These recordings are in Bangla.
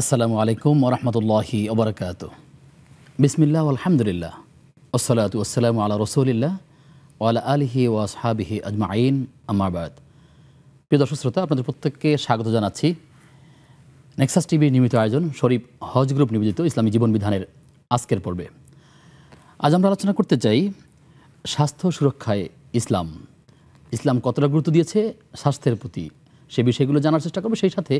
আসসালামু আলাইকুম ওরহমতুল্লাহি ওবরাকাত বিসমিল্লাহ আলহামদুলিল্লাহ। ওসলাত ওসালাম আলা রসুলিল্লাহ ওয়ালা আলিহি ও আসহাবিহি আজমাইন আমাবাদ প্রিয় দর্শক শ্রোতা, আপনাদের প্রত্যেককে স্বাগত জানাচ্ছি। নেক্সাস টিভির নিয়মিত আয়োজন, শরীফ হজ গ্রুপ নিবেদিত ইসলামী জীবন বিধানের আজকের পর্বে। আজ আমরা আলোচনা করতে চাই স্বাস্থ্য সুরক্ষায় ইসলাম। ইসলাম কতটা গুরুত্ব দিয়েছে স্বাস্থ্যের প্রতি? সে বিষয়গুলো জানার চেষ্টা করব। সেই সাথে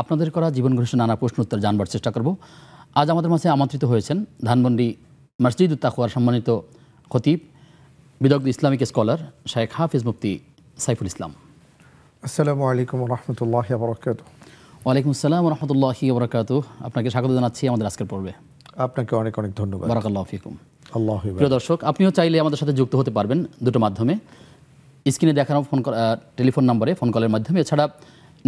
আপনাদের করা জীবন ঘোষণা নানা প্রশ্ন উত্তর জানবার চেষ্টা করব। আজ আমাদের মাঝে আমন্ত্রিত হয়েছেন ধানমন্ডি মসজিদ তাকুয়ার সম্মানিত খতিব বিদগ্ধ ইসলামিক স্কলার শেখ হাফিজ মুফতি সাইফুল ইসলাম। আসসালামু আলাইকুম রহমতুল্লাহ বরকাত ওয়ালাইকুম আসসালাম রহমতুল্লাহি ওবরাকাত আপনাকে স্বাগত জানাচ্ছি আমাদের আজকের পর্বে। আপনাকে অনেক অনেক ধন্যবাদ। বারাকাল্লাহ ফিকুম। আল্লাহ প্রিয় দর্শক আপনিও চাইলে আমাদের সাথে যুক্ত হতে পারবেন দুটো মাধ্যমে। স্ক্রিনে দেখানো ফোন টেলিফোন নম্বরে ফোন কলের মাধ্যমে। এছাড়া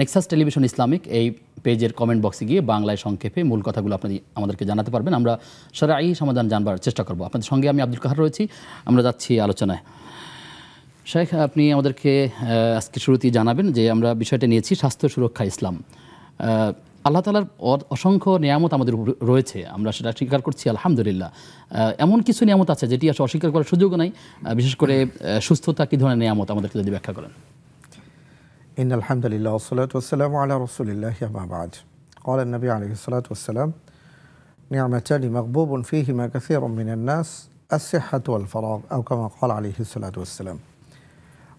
নেক্সাস টেলিভিশন ইসলামিক এই পেজের কমেন্ট বক্সে গিয়ে বাংলায় সংক্ষেপে মূল কথাগুলো আপনি আমাদেরকে জানাতে পারবেন। আমরা সারা এই সমাধান জানবার চেষ্টা করব। আপনাদের সঙ্গে আমি আব্দুল কাহার রয়েছি। আমরা যাচ্ছি আলোচনায়। শেখ আপনি আমাদেরকে আজকে শুরুতেই জানাবেন যে আমরা বিষয়টা নিয়েছি, স্বাস্থ্য সুরক্ষা ইসলাম। আল্লাহ তালার অসংখ্য নিয়ামত আমাদের রয়েছে। আমরা সেটা স্বীকার করছি, আলহামদুলিল্লাহ। এমন কিছু নিয়ামত আছে যেটি আসলে অস্বীকার করার সুযোগও নাই। বিশেষ করে সুস্থতা কী ধরনের নিয়ামত আমাদেরকে যদি ব্যাখ্যা করেন। إن الحمد لله والصلاة والسلام على رسول الله أما بعد قال النبي عليه الصلاة والسلام نعمتان مغبوب فيهما كثير من الناس الصحة والفراغ أو كما قال عليه الصلاة والسلام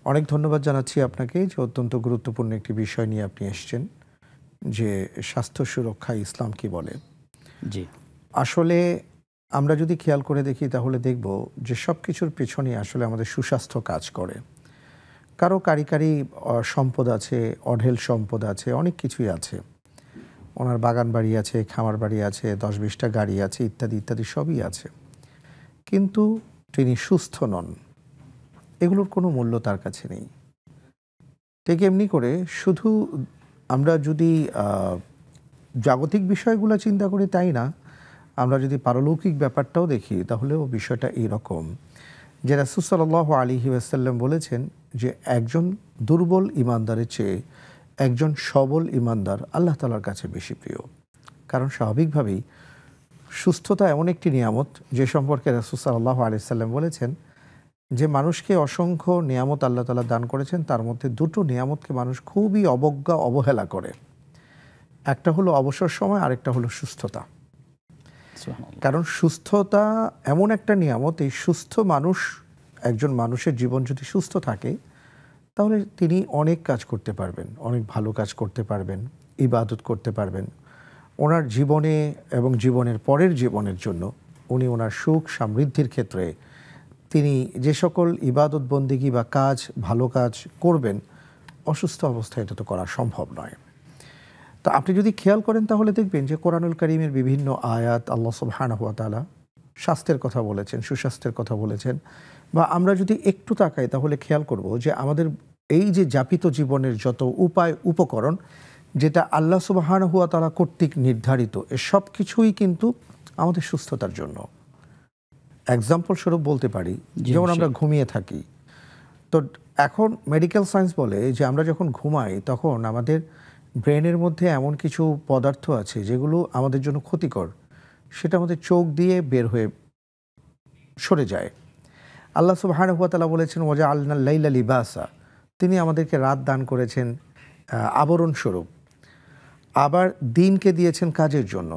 অনেক ধন্যবাদ জানাচ্ছি আপনাকে যে অত্যন্ত গুরুত্বপূর্ণ একটি বিষয় নিয়ে আপনি এসেছেন যে স্বাস্থ্য সুরক্ষা ইসলাম কি বলে জি আসলে আমরা যদি খেয়াল করে দেখি তাহলে দেখব যে সব কিছুর পেছনে আসলে আমাদের সুস্বাস্থ্য কাজ করে কারও কারিকারি সম্পদ আছে, অঢেল সম্পদ আছে, অনেক কিছুই আছে। ওনার বাগান বাড়ি আছে, খামার বাড়ি আছে, দশ বিশটা গাড়ি আছে, ইত্যাদি ইত্যাদি সবই আছে। কিন্তু তিনি সুস্থ নন। এগুলোর কোনো মূল্য তার কাছে নেই। ঠিক এমনি করে শুধু আমরা যদি জাগতিক বিষয়গুলো চিন্তা করি তাই না, আমরা যদি পারলৌকিক ব্যাপারটাও দেখি, তাহলেও বিষয়টা এইরকম যে রাসুসাল্লাহ আলী ওয়াসাল্লাম বলেছেন যে একজন দুর্বল ইমানদারের চেয়ে একজন সবল ইমানদার আল্লাহ তালার কাছে বেশি প্রিয়। কারণ স্বাভাবিকভাবেই সুস্থতা এমন একটি নিয়ামত যে সম্পর্কে রাসুসাল্লাহ আলি সাল্লাম বলেছেন যে মানুষকে অসংখ্য নিয়ামত আল্লাহ তালা দান করেছেন তার মধ্যে দুটো নিয়ামতকে মানুষ খুবই অবজ্ঞা অবহেলা করে। একটা হলো অবসর সময় আরেকটা হলো সুস্থতা। কারণ সুস্থতা এমন একটা নিয়ামত এই সুস্থ মানুষ একজন মানুষের জীবন যদি সুস্থ থাকে, তাহলে তিনি অনেক কাজ করতে পারবেন, অনেক ভালো কাজ করতে পারবেন, ইবাদত করতে পারবেন। ওনার জীবনে এবং জীবনের পরের জীবনের জন্য উনি ওনার সুখ সমৃদ্ধির ক্ষেত্রে তিনি যে সকল ইবাদত বন্দিগি বা কাজ, ভালো কাজ করবেন, অসুস্থ অবস্থায় এটা তো করা সম্ভব নয়। তো আপনি যদি খেয়াল করেন তাহলে দেখবেন যে কোরআনুল করিমের বিভিন্ন আয়াত আল্লাহ সুবহানাহু ওয়া তাআলা স্বাস্থ্যের কথা বলেছেন, সুস্বাস্থ্যের কথা বলেছেন। বা আমরা যদি একটু তাকাই তাহলে খেয়াল করব যে আমাদের এই যে যাপিত জীবনের যত উপায় উপকরণ যেটা আল্লাহ সুবহানাহু ওয়া তারা কর্তৃক নির্ধারিত এ সব কিছুই কিন্তু আমাদের সুস্থতার জন্য। এক্সাম্পল স্বরূপ বলতে পারি যেমন আমরা ঘুমিয়ে থাকি। তো এখন মেডিকেল সায়েন্স বলে যে আমরা যখন ঘুমাই তখন আমাদের ব্রেনের মধ্যে এমন কিছু পদার্থ আছে যেগুলো আমাদের জন্য ক্ষতিকর। সেটা আমাদের চোখ দিয়ে বের হয়ে সরে যায়। আল্লাহ সুবহানাহু ওয়া তাআলা বলেছেন ওজা আল্লাহ লাইলা লিবাসা। তিনি আমাদেরকে রাত দান করেছেন আবরণ স্বরূপ। আবার দিনকে দিয়েছেন কাজের জন্য।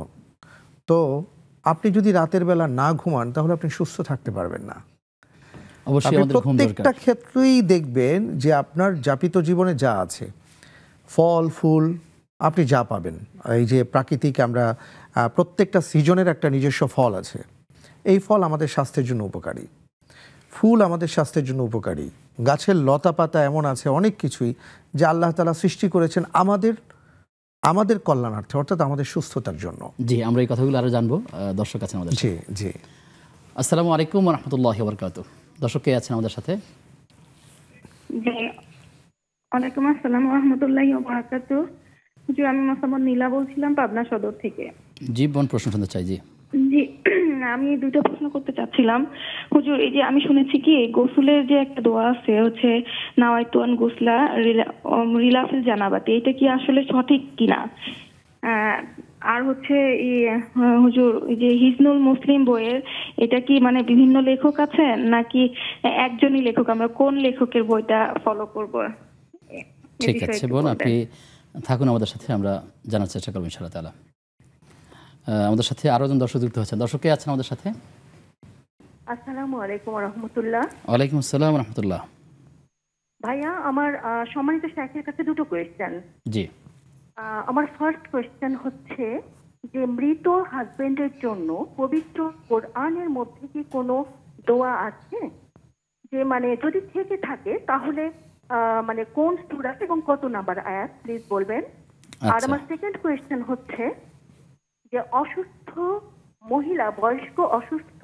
তো আপনি যদি রাতের বেলা না ঘুমান তাহলে আপনি সুস্থ থাকতে পারবেন না। প্রত্যেকটা ক্ষেত্রেই দেখবেন যে আপনার যাপিত জীবনে যা আছে ফল ফুল আপনি যা পাবেন। এই যে প্রাকৃতিক আমরা প্রত্যেকটা সিজনের একটা নিজস্ব ফল আছে। এই ফল আমাদের স্বাস্থ্যের জন্য উপকারী। ফুল আমাদের স্বাস্থ্যের জন্য উপকারী। গাছের লতা পাতা এমন আছে অনেক কিছুই যে আল্লাহ তালা সৃষ্টি করেছেন আমাদের আমাদের কল্যাণার্থে অর্থাৎ আমাদের সুস্থতার জন্য। জি আমরা এই কথাগুলো আরও জানব দর্শক আছেন আমাদের জি জি। আসসালামু আলাইকুম রহমতুল্লাহ বরকাত দর্শক কে আছেন আমাদের সাথে? ওয়ালাইকুম আসসালাম রহমতুল্লাহ বারাকাতু জি আমি মোসাম্মদ নীলা বলছিলাম পাবনা সদর থেকে। জি বোন প্রশ্ন শুনতে চাই জি। জি আমি দুটো প্রশ্ন করতে চাচ্ছিলাম। হুজুর এই যে আমি শুনেছি কি গোসলের যে একটা দোয়া আছে হচ্ছে নাওয়াইতুয়ান গোসলা রিলাফিল জানাবাতি এটা কি আসলে সঠিক কিনা? আর হচ্ছে হুজুর এই যে হিজনুল মুসলিম বইয়ের এটা কি মানে বিভিন্ন লেখক আছেন নাকি একজনই লেখক? আমরা কোন লেখকের বইটা ফলো করব? ঠিক আছে বোন আপনি থাকুন আমাদের সাথে আমরা জানার চেষ্টা করব ইনশাআল্লাহ তালা আমাদের সাথে আরও জন দর্শক যুক্ত হচ্ছেন দর্শক কে আছেন আমাদের সাথে? আসসালামু আলাইকুম রহমতুল্লাহ। ওয়ালাইকুম আসসালাম রহমতুল্লাহ। ভাইয়া আমার সম্মানিত শেখের কাছে দুটো কোয়েশ্চেন জি। আমার ফার্স্ট কোয়েশ্চেন হচ্ছে যে মৃত হাজবেন্ডের জন্য পবিত্র কোরআনের মধ্যে কি কোনো দোয়া আছে? যে মানে যদি থেকে থাকে তাহলে মানে কোন সুরাত এবং কত নাম্বার আয়াত? প্লিজ বলবেন। আর আচ্ছা। আমার সেকেন্ড কোয়েশ্চেন হচ্ছে যে অসুস্থ মহিলা বয়স্ক অসুস্থ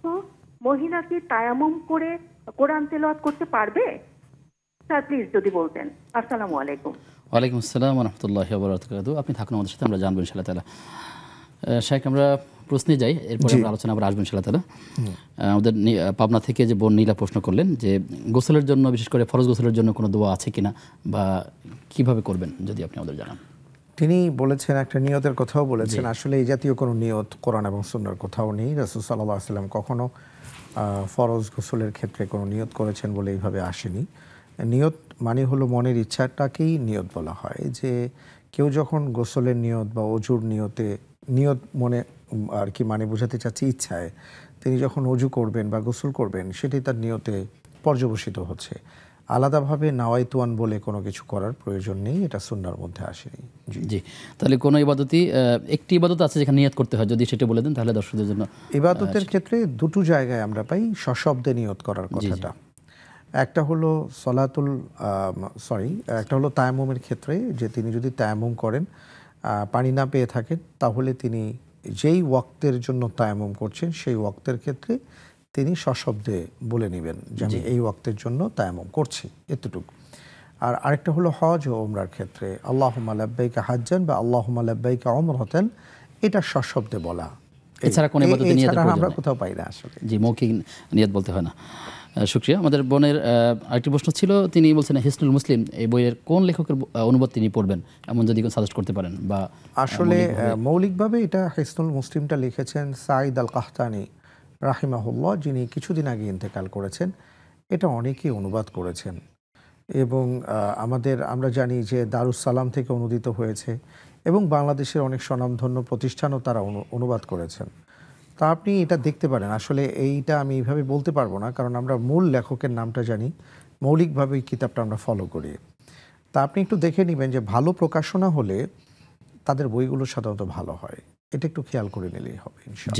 মহিলা কি তায়ামুম করে কোরআন তেলাওয়াত করতে পারবে? স্যার প্লিজ যদি বলতেন। আসসালামু আলাইকুম। ওয়ালাইকুম আসসালাম রহমতুল্লাহ বরকাত আপনি থাকুন আমাদের সাথে আমরা জানব ইনশাআল্লাহ তালা শেখ আমরা প্রশ্নে যাই এরপরে আমরা আলোচনা আবার আসব ইনশাআল্লাহ তালা আমাদের পাবনা থেকে যে বোন নীলা প্রশ্ন করলেন যে গোসলের জন্য বিশেষ করে ফরজ গোসলের জন্য কোনো দোয়া আছে কিনা বা কীভাবে করবেন যদি আপনি আমাদের জানান। তিনি বলেছেন একটা নিয়তের কথাও বলেছেন আসলে এই জাতীয় কোনো নিয়ত কোরআন এবং সুন্নার কোথাও নেই। রসুল সাল্লাহ সাল্লাম কখনো আহ, ফরজ গোসলের ক্ষেত্রে কোনো নিয়ত করেছেন বলে এইভাবে আসেনি। নিয়ত মানে হলো মনের ইচ্ছাটাকেই নিয়ত বলা হয় যে কেউ যখন গোসলের নিয়ত বা অজুর নিয়তে নিয়ত মনে আর কি মানে বোঝাতে চাচ্ছি ইচ্ছায় তিনি যখন অজু করবেন বা গোসল করবেন সেটি তার নিয়তে পর্যবসিত হচ্ছে। আলাদাভাবে নাওয়াইতুয়ান বলে কোনো কিছু করার প্রয়োজন নেই এটা সুন্নার মধ্যে আসেনি। জি। তাহলে কোনো ইবাদতই একটি ইবাদত আছে যেখানে নিয়ত করতে হয় যদি সেটা বলে দেন তাহলে দর্শকদের জন্য ইবাদতের ক্ষেত্রে দুটো জায়গায় আমরা পাই সশব্দে নিয়ত করার কথাটা। একটা হলো সলাতুল সরি একটা হলো তায়ামুমের ক্ষেত্রে যে তিনি যদি তায়ামুম করেন পানি না পেয়ে থাকেন তাহলে তিনি যেই ওয়াক্তের জন্য তায়ামুম করছেন সেই ওয়াক্তের ক্ষেত্রে তিনি সশব্দে বলে নেবেন যে আমি এই ওয়াক্তের জন্য তায়ামুম করছি। এতটুকু। আর আরেকটা হলো হজ ও ওমরার ক্ষেত্রে। আল্লাহ লাব্বাইকা হাজ্জান বা আল্লাহ লাব্বাইকা অমরহতেন এটা সশব্দে বলা। এছাড়া কোনো এ- ইবাদতে নিয়তের এছাড়া প্রয়োজন আমরা কোথাও পাই না আসলে। জি মৌখিক নিয়ত বলতে হয় না। শুক্রিয়া। আমাদের বোনের আরেকটি প্রশ্ন ছিল। তিনি বলছেন হিসনুল মুসলিম এই বইয়ের কোন লেখকের অনুবাদ তিনি পড়বেন? এমন যদি সাজেস্ট করতে পারেন বা আসলে মৌলিকভাবে এটা হিসনুল মুসলিমটা লিখেছেন সাইদ আল কাহতানি রাহিমাহুল্লাহ, যিনি কিছুদিন আগে ইন্তেকাল করেছেন, এটা অনেকেই অনুবাদ করেছেন। এবং আমাদের, আমরা জানি যে দারুস সালাম থেকে অনুদিত হয়েছে এবং বাংলাদেশের অনেক স্বনামধন্য প্রতিষ্ঠানও তারা অনু- অনুবাদ করেছেন। তা আপনি এটা দেখতে পারেন। আসলে এইটা আমি এইভাবে বলতে পারব না, কারণ আমরা মূল লেখকের নামটা জানি, মৌলিকভাবে এই কিতাবটা আমরা ফলো করি। তা আপনি একটু দেখে নেবেন যে ভালো প্রকাশনা হলে তাদের বইগুলো সাধারণত ভালো হয়। এটা একটু খেয়াল করে নিলেই হবে, ইনশাআল্লাহ।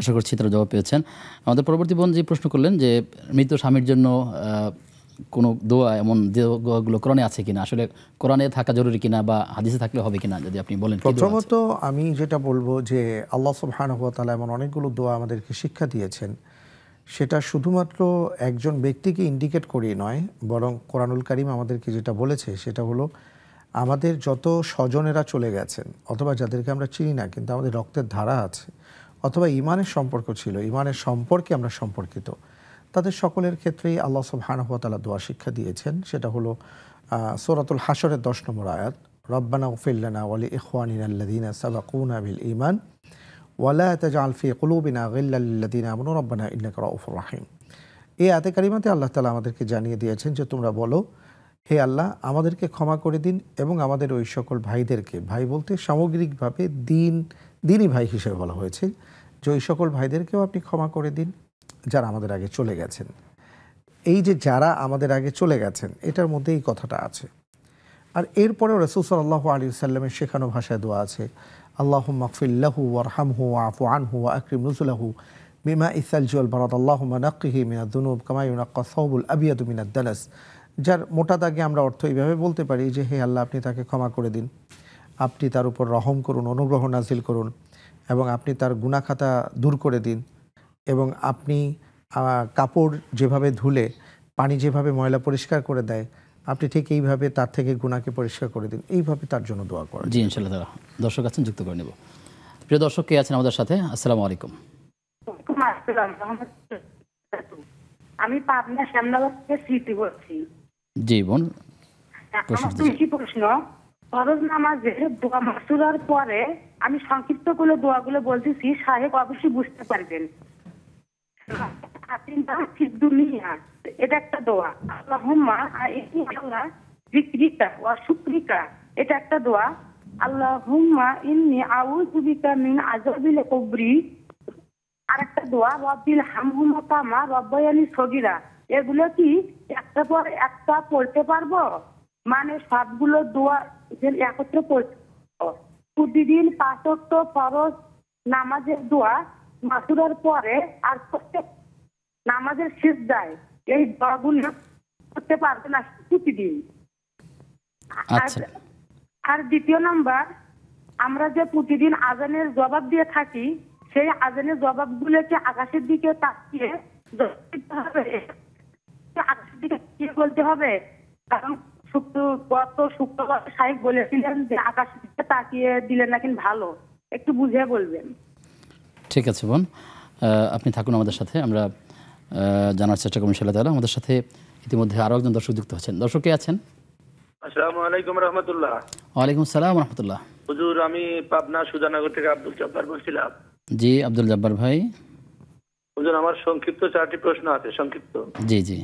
আশা করছি তারা জবাব পেয়েছেন। আমাদের পরবর্তী বোন যে প্রশ্ন করলেন যে, মৃত স্বামীর জন্য কোনো দোয়া এমন দোয়াগুলো কোরআনে আছে কিনা? আসলে কোরআনে থাকা জরুরি কিনা বা হাদিসে থাকলে হবে কিনা যদি আপনি বলেন প্রথমত আমি যেটা বলব যে, আল্লাহ সুবহানাহু তাআলা এমন অনেকগুলো দোয়া আমাদেরকে শিক্ষা দিয়েছেন। সেটা শুধুমাত্র একজন ব্যক্তিকে ইন্ডিকেট করিয়ে নয়, বরং কোরআনুল কারিম আমাদেরকে যেটা বলেছে, সেটা হলো আমাদের যত স্বজনেরা চলে গেছেন, অথবা যাদেরকে আমরা চিনি না, কিন্তু আমাদের রক্তের ধারা আছে অথবা ইমানের সম্পর্ক ছিল, ইমানের সম্পর্কে আমরা সম্পর্কিত। তাদের সকলের ক্ষেত্রেই আল্লাহ সুবহানাহু ওয়া তাআলা দোয়া শিক্ষা দিয়েছেন। সেটা হলো সোরাতুল হাসরের দশ নম্বর আয়াত, রব্বানা উফিল্লানা ওয়ালি ইখওয়ানিনা আল্লাযীনা সাবাকুনা বিল ঈমান ওয়ালা তাজআল ফি কুলুবিনা গিল্লাল লিল্লাযীনা আমানু, রব্বানা ইন্নাকা রাউফুর রাহিম। এই আয়াতে কারিমাতে আল্লাহ তাআলা আমাদেরকে জানিয়ে দিয়েছেন যে, তোমরা বলো, হে আল্লাহ, আমাদেরকে ক্ষমা করে দিন এবং আমাদের ওই সকল ভাইদেরকে, ভাই বলতে সামগ্রিকভাবে দিন, দিনই ভাই হিসেবে বলা হয়েছে যে ওই সকল ভাইদেরকেও আপনি ক্ষমা করে দিন, যারা আমাদের আগে চলে গেছেন। এই যে যারা আমাদের আগে চলে গেছেন, এটার মধ্যে এই কথাটা আছে। আর এরপরেও রসুল সাল্লাহ আলী সাল্লামের শেখানো ভাষায় দোয়া আছে আল্লাহ মাকফিল্লাহু মকফিল্লাহু ওয়ারহামহু আফু আনহু আকরিম নজুলাহু বিমা ইসাল জুয়াল বারাদ। আল্লাহ নাকিহি মিনা দুনুব কামায়ুনাক্কা সৌবুল আবিয়াদু মিনাদ দানাস যার মোটা দাগে আমরা অর্থ এইভাবে বলতে পারি যে, হে আল্লাহ, আপনি তাকে ক্ষমা করে দিন। আপনি তার উপর রহম করুন, অনুগ্রহ নাজিল করুন। এবং আপনি তার গুণাখাতা দূর করে দিন এবং আপনি কাপড় যেভাবে ধুলে পানি যেভাবে ময়লা পরিষ্কার করে দেয় আপনি ঠিক এইভাবে তার থেকে গুণাকে পরিষ্কার করে দিন। এইভাবে তার জন্য দোয়া করেন জি ইনশাল্লাহ তারা দর্শক আছেন যুক্ত করে নেব। প্রিয় দর্শক কে আছেন আমাদের সাথে? আসসালামু আলাইকুম। আমি পাবনা শ্যামনগর থেকে স্মৃতি বলছি। জি বোন। আমার প্রশ্ন। ফরজ নামাজে দোয়া মাসুরার পরে আমি সংক্ষিপ্ত করে দোয়াগুলো বলতেছি সাহেব অবশ্যই বুঝতে পারবেন। এটা একটা দোয়া। আল্লাহুম্মা আল্লাহ যিকরিকা ওয়া শুকরিকা, এটা একটা দোয়া। আল্লাহুম্মা ইন্নি আউযু বিকা মিন আযাবিল কবরি, আরেকটা দোয়া, রব্বিল হামহুমা কামা রব্বায়ানি সগিরা। এগুলো কি একটা পর একটা পড়তে পারব? মানে সবগুলো দোয়া একত্রে। প্রতিদিন পাঁচক্ত ফরজ নামাজের দোয়া মাসুরার পরে আর প্রত্যেক নামাজের শেষ যায় এই দোয়াগুলো করতে পারবে না প্রতিদিন আচ্ছা আর- দ্বিতীয় নাম্বার আমরা যে প্রতিদিন আজানের জবাব দিয়ে থাকি সেই আজানের জবাবগুলোকে আকাশের দিকে তাকিয়ে হবে আকাশের দিকে তাকিয়ে বলতে হবে কারণ গত শুক্রবার সাহেব বলেছিলেন যে আকাশের দিকে তাকিয়ে দিলে নাকি ভালো একটু বুঝে বলবেন। ঠিক আছে বোন আপনি থাকুন আমাদের সাথে আমরা জানার চেষ্টা করব ইনশাল্লাহ তালা আমাদের সাথে ইতিমধ্যে আরও একজন দর্শক যুক্ত হচ্ছেন দর্শক কে আছেন? আসসালামু আলাইকুম রহমতুল্লাহ। ওয়ালাইকুম আসসালাম রহমতুল্লাহ। হুজুর আমি পাবনা সুজানগর থেকে আব্দুল জব্বার বলছিলাম। জি আব্দুল জব্বার ভাই। হুজুর আমার সংক্ষিপ্ত চারটি প্রশ্ন আছে সংক্ষিপ্ত। জি জি।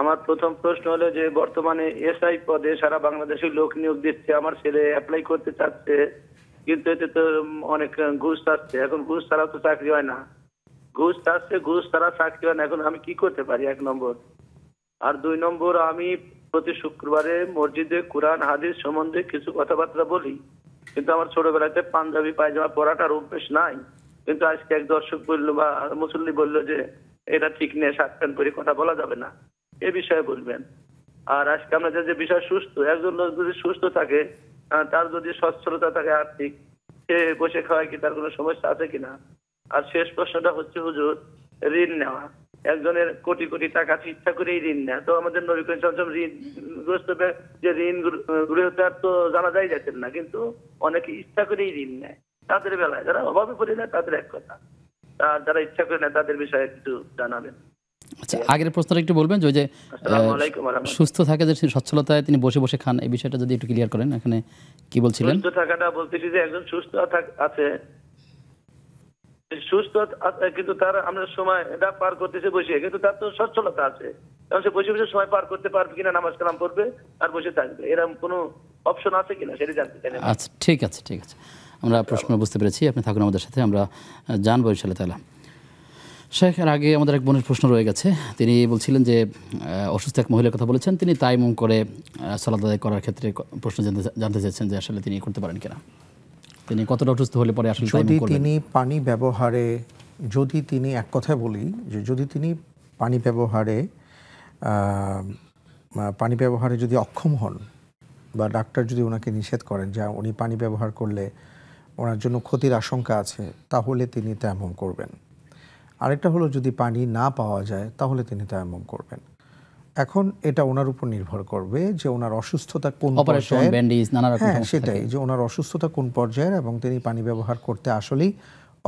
আমার প্রথম প্রশ্ন হলো যে, বর্তমানে এসআই পদে সারা বাংলাদেশে লোক নিয়োগ দিচ্ছে, আমার ছেলে অ্যাপ্লাই করতে চাচ্ছে, কিন্তু এতে তো অনেক ঘুষ চাচ্ছে এখন ঘুষ ছাড়া তো চাকরি হয় না। ঘুষ চাচ্ছে ঘুষ ছাড়া চাকরি হয় না। এখন আমি কি করতে পারি? এক নম্বর। আর দুই নম্বর, আমি প্রতি শুক্রবারে মসজিদে কোরআন, হাদিস সম্বন্ধে কিছু কথাবার্তা বলি। কিন্তু আমার ছোটবেলাতে পাঞ্জাবি, পায়জামা পরাটার অভ্যেস নাই। কিন্তু আজকে এক দর্শক বলল বা মুসল্লি বলল যে, এটা ঠিক নিয়ে শার্ট প্যান্ট করে কথা বলা যাবে না। এ বিষয়ে বলবেন। আর আজকে আমরা যে বিষয় সুস্থ একজন লোক যদি সুস্থ থাকে তার যদি সচ্ছলতা থাকে আর্থিক, সে বসে খাওয়ায় কি তার কোনো সমস্যা আছে কিনা? আর শেষ প্রশ্নটা হচ্ছে, হুজুর, ঋণ নেওয়া। একজনের কোটি কোটি টাকা ইচ্ছা করেই ঋণ নেয়। তো আমাদের নবী করিম সাল্লাল্লাহু ঋণ গ্রস্ত যে ঋণ গ্র- গৃহীত তো জানা যায় যাচ্ছেন না, কিন্তু অনেকে ইচ্ছা করেই ঋণ নেয়। তাদের বেলায় যারা অভাবে পড়ে নেয় তাদের এক কথা। আর যারা ইচ্ছা করে নেয়, তাদের বিষয়ে একটু জানাবেন। আচ্ছা আগের প্রশ্নটা একটু বলবেন যে। সুস্থ থাকে যে সচ্ছলতায় তিনি বসে বসে খান এই বিষয়টা যদি একটু ক্লিয়ার করেন এখানে কি বলছিলেন? সুস্থ থাকাটা বলতেছি যে একজন সুস্থ আছে। সুস্থ কিন্তু তার আমরা সময় এটা পার করতেছে বসে কিন্তু তার তো সচ্ছলতা আছে। কারণ সে বসে বসে সময় পার করতে পারবে কিনা নামাজ কালাম পড়বে আর বসে থাকবে। এরকম কোনো অপশন আছে কিনা সেটা জানতে চাই আচ্ছা ঠিক আছে ঠিক আছে। আমরা প্রশ্ন বুঝতে পেরেছি আপনি থাকুন আমাদের সাথে আমরা জানব ইনশাল্লাহ তালা শেখ এর আগে আমাদের এক বোনের প্রশ্ন রয়ে গেছে। তিনি বলছিলেন যে অসুস্থ এক মহিলার কথা বলেছেন। তিনি তাই তাইমুম করে সালাত আদায় করার ক্ষেত্রে প্রশ্ন জানতে জানতে চাচ্ছেন যে আসলে তিনি করতে পারেন কিনা। তিনি কতটা অসুস্থ হলে পরে আসলে যদি তিনি পানি ব্যবহারে যদি তিনি এক কথায় বলি যে যদি তিনি পানি ব্যবহারে পানি ব্যবহারে যদি অক্ষম হন বা ডাক্তার যদি ওনাকে নিষেধ করেন যে উনি পানি ব্যবহার করলে ওনার জন্য ক্ষতির আশঙ্কা আছে তাহলে তিনি তেমন করবেন। আরেকটা হলো যদি পানি না পাওয়া যায় তাহলে তিনি তেমন করবেন। এখন এটা ওনার উপর নির্ভর করবে যে ওনার অসুস্থতা কোন অপারেশন পর্যায়ের ব্যান্ডেজ নানা রকম হ্যাঁ সেটাই যে ওনার অসুস্থতা কোন পর্যায়ের এবং তিনি পানি ব্যবহার করতে আসলেই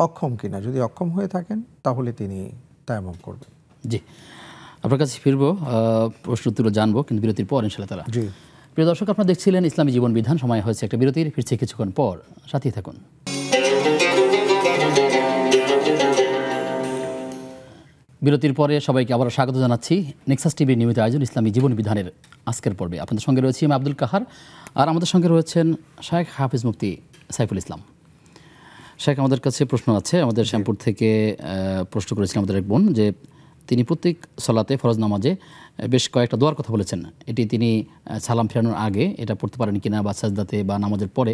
অক্ষম কিনা। যদি অক্ষম হয়ে থাকেন তাহলে তিনি তায়াম্মম করবেন। জি আপনার কাছে ফিরবো প্রশ্ন উত্তর জানব কিন্তু বিরতির পর ইনশাল্লাহ তারা জি। প্রিয় দর্শক আপনারা দেখছিলেন ইসলামী জীবন বিধান সময় হয়েছে একটা বিরতির ফিরছে কিছুক্ষণ পর। সাথেই থাকুন। বিরতির পরে সবাইকে আবার স্বাগত জানাচ্ছি নেক্সাস টিভির নিয়মিত আয়োজন ইসলামী জীবন বিধানের আজকের পর্বে। আপনাদের সঙ্গে রয়েছি আমি আব্দুল কাহার আর আমাদের সঙ্গে রয়েছেন শায়েখ হাফিজ মুফতি সাইফুল ইসলাম। শেখ আমাদের কাছে প্রশ্ন আছে। আমাদের শ্যামপুর থেকে প্রশ্ন করেছিলেন আমাদের এক বোন যে তিনি প্রত্যেক সলাতে, ফরজ নামাজে বেশ কয়েকটা দোয়ার কথা বলেছেন। এটি তিনি সালাম ফেরানোর আগে এটা পড়তে পারেন কিনা বা সাজদাতে বা নামাজের পরে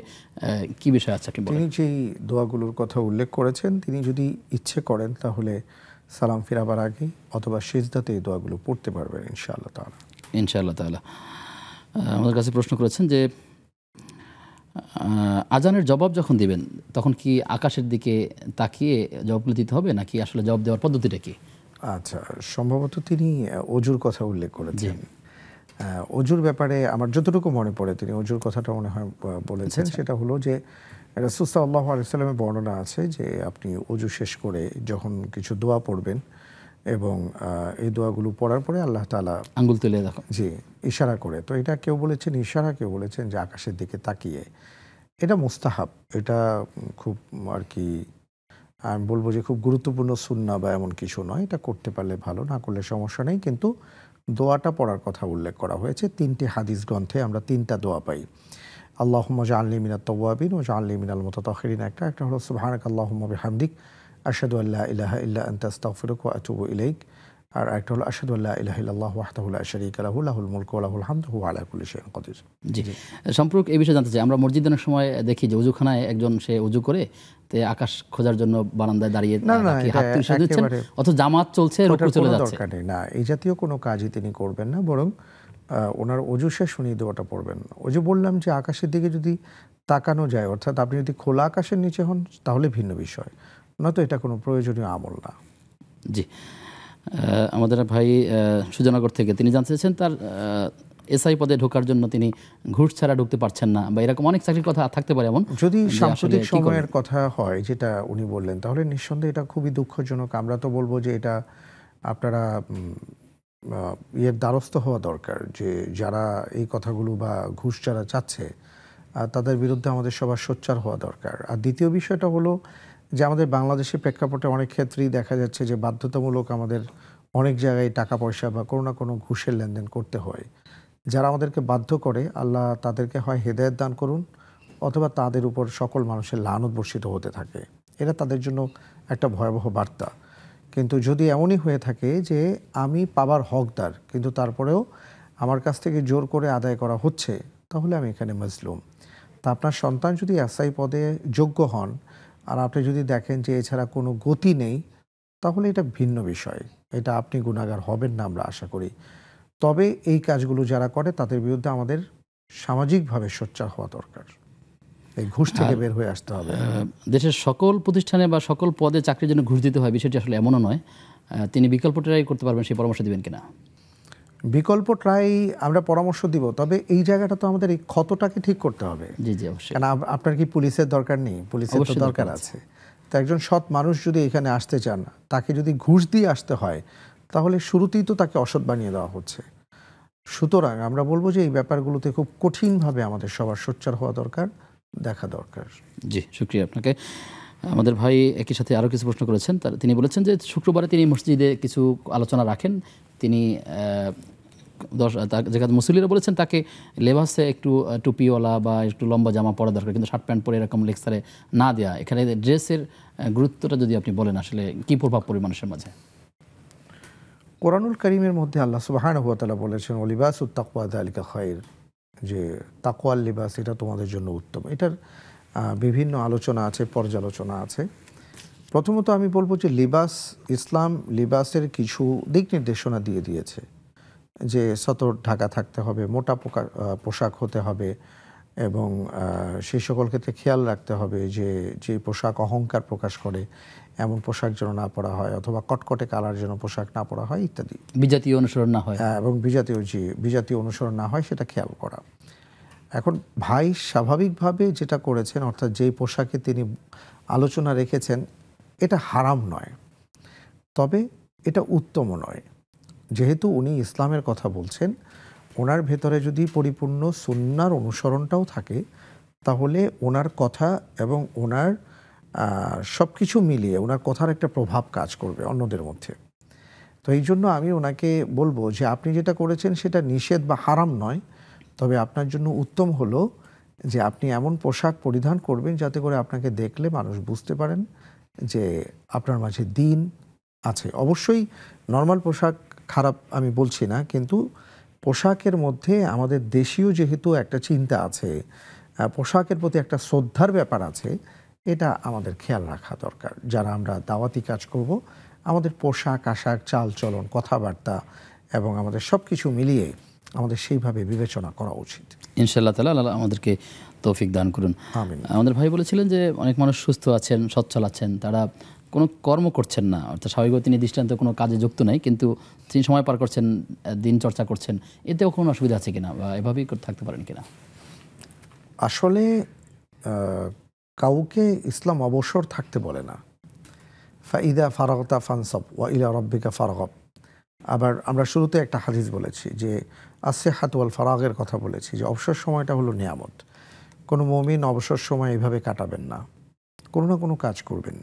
কি বিষয় আছে তিনি যেই দোয়াগুলোর কথা উল্লেখ করেছেন, তিনি যদি ইচ্ছে করেন তাহলে সালাম ফিরাবার আগে অথবা সিজদাতে এই দোয়াগুলো পড়তে পারবেন ইনশাআল্লাহ তাআলা। ইনশাআল্লাহ তাআলা। আহ, আমাদের কাছে প্রশ্ন করেছেন যে আজানের জবাব যখন দিবেন তখন কি আকাশের দিকে তাকিয়ে জবাবগুলো দিতে হবে নাকি আসলে জবাব দেওয়ার পদ্ধতিটা কি? আচ্ছা সম্ভবত তিনি অজুর কথা উল্লেখ করেছেন। অজুর ব্যাপারে আমার যতটুকু মনে পড়ে তিনি অজুর কথাটা মনে হয় বলেছেন। সেটা হলো যে রাসুসাহ আল্লাহ আলাইসাল্লামের বর্ণনা আছে যে আপনি অজু শেষ করে যখন কিছু দোয়া পড়বেন এবং এই দোয়াগুলো পড়ার পরে আল্লাহ তালা আঙ্গুল তুলে দেখো। জি ইশারা করে। তো এটা কেউ বলেছেন ইশারা কেউ বলেছেন যে আকাশের দিকে তাকিয়ে। এটা মুস্তাহাব। এটা খুব আর কি আমি বলব যে খুব গুরুত্বপূর্ণ সুন্না বা এমন কিছু নয়। এটা করতে পারলে ভালো না করলে সমস্যা নেই। কিন্তু দোয়াটা পড়ার কথা উল্লেখ করা হয়েছে। তিনটি হাদিস গ্রন্থে আমরা তিনটা দোয়া পাই। আল্লাহম্মা জানলি মিনাত তওয়াবিন ও জানলি মিনাল মুতাতাখিরিন। একটা একটা হলো সুবহানাক আল্লাহুম্মা বিহামদিক আশহাদু আল্লা ইলাহা ইল্লা আনতা আস্তাগফিরুকা ওয়া আতুবু ইলাইক। আর একটা হলো আশহাদু আল্লা ইলাহা ইল্লাল্লাহু ওয়াহদাহু লা শারীকা লাহু লাহুল মুলকু ওয়া লাহুল হামদু ওয়া আলা কুল্লি শাইইন কাদির জি। সম্পর্ক এই বিষয়ে জানতে চাই আমরা মসজিদে অনেক সময় দেখি যে উজুখানায় একজন সে উজু করে তে আকাশ খোঁজার জন্য বারান্দায় দাঁড়িয়ে হাত তুলে অথচ জামাত চলছে রুকু চলে যাচ্ছে। না এই জাতীয় কোনো কাজই তিনি করবেন না বরং ওনার অজু শেষ উনি দোয়াটা পড়বেন। যে বললাম যে আকাশের দিকে যদি তাকানো যায় অর্থাৎ আপনি যদি খোলা আকাশের নিচে হন তাহলে ভিন্ন বিষয়। নয়তো এটা কোনো প্রয়োজনীয় আমল না। জি। আমাদের ভাই সুজনগর থেকে তিনি জানতে চাইছেন তার এসআই পদে ঢোকার জন্য তিনি ঘুষ ছাড়া ঢুকতে পারছেন না বা এরকম অনেক চাকরির কথা থাকতে পারে এমন। যদি সাম্প্রতিক সময়ের কথা হয় যেটা উনি বললেন তাহলে নিঃসন্দেহে এটা খুবই দুঃখজনক। আমরা তো বলব যে এটা আপনারা ইয়ের দ্বারস্থ হওয়া দরকার যে যারা এই কথাগুলো বা ঘুষ যারা চাচ্ছে তাদের বিরুদ্ধে আমাদের সবার সোচ্চার হওয়া দরকার। আর দ্বিতীয় বিষয়টা হলো যে আমাদের বাংলাদেশের প্রেক্ষাপটে অনেক ক্ষেত্রেই দেখা যাচ্ছে যে বাধ্যতামূলক আমাদের অনেক জায়গায় টাকা পয়সা বা কোনো না কোনো ঘুষের লেনদেন করতে হয়। যারা আমাদেরকে বাধ্য করে, আল্লাহ তাদেরকে হয় হেদায়েত দান করুন অথবা তাদের উপর সকল মানুষের লানত বর্ষিত হতে থাকে। এটা তাদের জন্য একটা ভয়াবহ বার্তা। কিন্তু যদি এমনই হয়ে থাকে যে আমি পাবার হকদার, কিন্তু তারপরেও আমার কাছ থেকে জোর করে আদায় করা হচ্ছে, তাহলে আমি এখানে মজলুম। তা আপনার সন্তান যদি এসআই পদে যোগ্য হন, আর আপনি যদি দেখেন যে এছাড়া কোনো গতি নেই, তাহলে এটা ভিন্ন বিষয়। এটা আপনি গুণাগার হবেন না আমরা আশা করি। তবে এই কাজগুলো যারা করে, তাদের বিরুদ্ধে আমাদের সামাজিকভাবে সোচ্চার হওয়া দরকার। এই ঘুষ থেকে বের হয়ে আসতে হবে। দেশের সকল প্রতিষ্ঠানে বা সকল পদে চাকরির জন্য ঘুষ দিতে হয় বিষয়টি আসলে এমনও নয়। তিনি বিকল্প ট্রাই করতে পারবেন সেই পরামর্শ দিবেন কিনা? বিকল্প ট্রাই আমরা পরামর্শ দিব তবে এই জায়গাটা তো আমাদের এই ক্ষতটাকে ঠিক করতে হবে। জি জি অবশ্যই। কেন আপনার কি পুলিশের দরকার নেই? পুলিশের তো দরকার আছে। তো একজন সৎ মানুষ যদি এখানে আসতে চান তাকে যদি ঘুষ দিয়ে আসতে হয় তাহলে শুরুতেই তো তাকে অসৎ বানিয়ে দেওয়া হচ্ছে। সুতরাং আমরা বলব যে এই ব্যাপারগুলোতে খুব কঠিনভাবে আমাদের সবার সোচ্চার হওয়া দরকার। দেখা দরকার। জি শুক্রিয়া আপনাকে। আমাদের ভাই একই সাথে আরও কিছু প্রশ্ন করেছেন। তার তিনি বলেছেন যে শুক্রবারে তিনি মসজিদে কিছু আলোচনা রাখেন। তিনি দশ যেখানে মুসলিরা বলেছেন তাকে লেবাসে একটু টুপিওয়ালা বা একটু লম্বা জামা পরা দরকার কিন্তু শার্ট প্যান্ট পরে এরকম লেকচারে না দেওয়া এখানে ড্রেসের গুরুত্বটা যদি আপনি বলেন আসলে কি প্রভাব পড়ে মানুষের মাঝে? কোরআনুল করিমের মধ্যে আল্লাহ সুবাহান হুয়া বলেছেন অলিবাস উত্তাকুয়া আলিকা খায়ের। যে তাকোয়াল লিবাস, এটা তোমাদের জন্য উত্তম। এটার বিভিন্ন আলোচনা আছে, পর্যালোচনা আছে। প্রথমত আমি বলব যে লিবাস, ইসলাম লিবাসের কিছু দিক নির্দেশনা দিয়ে দিয়েছে। যে সতর ঢাকা থাকতে হবে, মোটা পোশাক হতে হবে এবং সেই সকল ক্ষেত্রে খেয়াল রাখতে হবে যে যে পোশাক অহংকার প্রকাশ করে এমন পোশাক যেন না পরা হয় অথবা কটকটে কালার যেন পোশাক না পরা হয় ইত্যাদি। বিজাতীয় অনুসরণ না হয়। হ্যাঁ, এবং বিজাতীয় যে বিজাতীয় অনুসরণ না হয় সেটা খেয়াল করা। এখন ভাই স্বাভাবিকভাবে যেটা করেছেন অর্থাৎ যেই পোশাকে তিনি আলোচনা রেখেছেন এটা হারাম নয়। তবে এটা উত্তম নয়। যেহেতু উনি ইসলামের কথা বলছেন ওনার ভেতরে যদি পরিপূর্ণ সুন্নার অনুসরণটাও থাকে তাহলে ওনার কথা এবং ওনার সব কিছু মিলিয়ে ওনার কথার একটা প্রভাব কাজ করবে অন্যদের মধ্যে। তো এই জন্য আমি ওনাকে বলব যে আপনি যেটা করেছেন সেটা নিষেধ বা হারাম নয়। তবে আপনার জন্য উত্তম হলো যে আপনি এমন পোশাক পরিধান করবেন যাতে করে আপনাকে দেখলে মানুষ বুঝতে পারেন যে আপনার মাঝে দিন আছে। অবশ্যই নর্মাল পোশাক খারাপ আমি বলছি না, কিন্তু পোশাকের মধ্যে আমাদের দেশীয় যেহেতু একটা চিন্তা আছে পোশাকের প্রতি একটা শ্রদ্ধার ব্যাপার আছে এটা আমাদের খেয়াল রাখা দরকার। যারা আমরা দাওয়াতি কাজ করব আমাদের পোশাক আশাক চাল চলন কথাবার্তা এবং আমাদের সব কিছু মিলিয়ে আমাদের সেইভাবে বিবেচনা করা উচিত। ইনশাল্লাহ তালা আল্লাহ আমাদেরকে তৌফিক দান করুন। আমাদের ভাই বলেছিলেন যে অনেক মানুষ সুস্থ আছেন সচ্ছল আছেন তারা কোনো কর্ম করছেন না। অর্থাৎ স্বাভাবিকভাবে তিনি দৃষ্টান্ত কোনো কাজে যুক্ত নাই কিন্তু তিনি সময় পার করছেন দিন চর্চা করছেন এতেও কোনো অসুবিধা আছে কিনা বা এভাবেই থাকতে পারেন কিনা? আসলে কাউকে ইসলাম অবসর থাকতে বলে না। ফাইদা ফারাগতা ফানসব ওয়া ইলা রব্বিকা ফারাগব। আবার আমরা শুরুতে একটা হাদিস বলেছি যে আসে হাতওয়াল ফারাগের কথা বলেছি যে, অবসর সময়টা হলো নিয়ামত। কোনো মমিন অবসর সময় এইভাবে কাটাবেন না। কোনো না কোনো কাজ করবেন।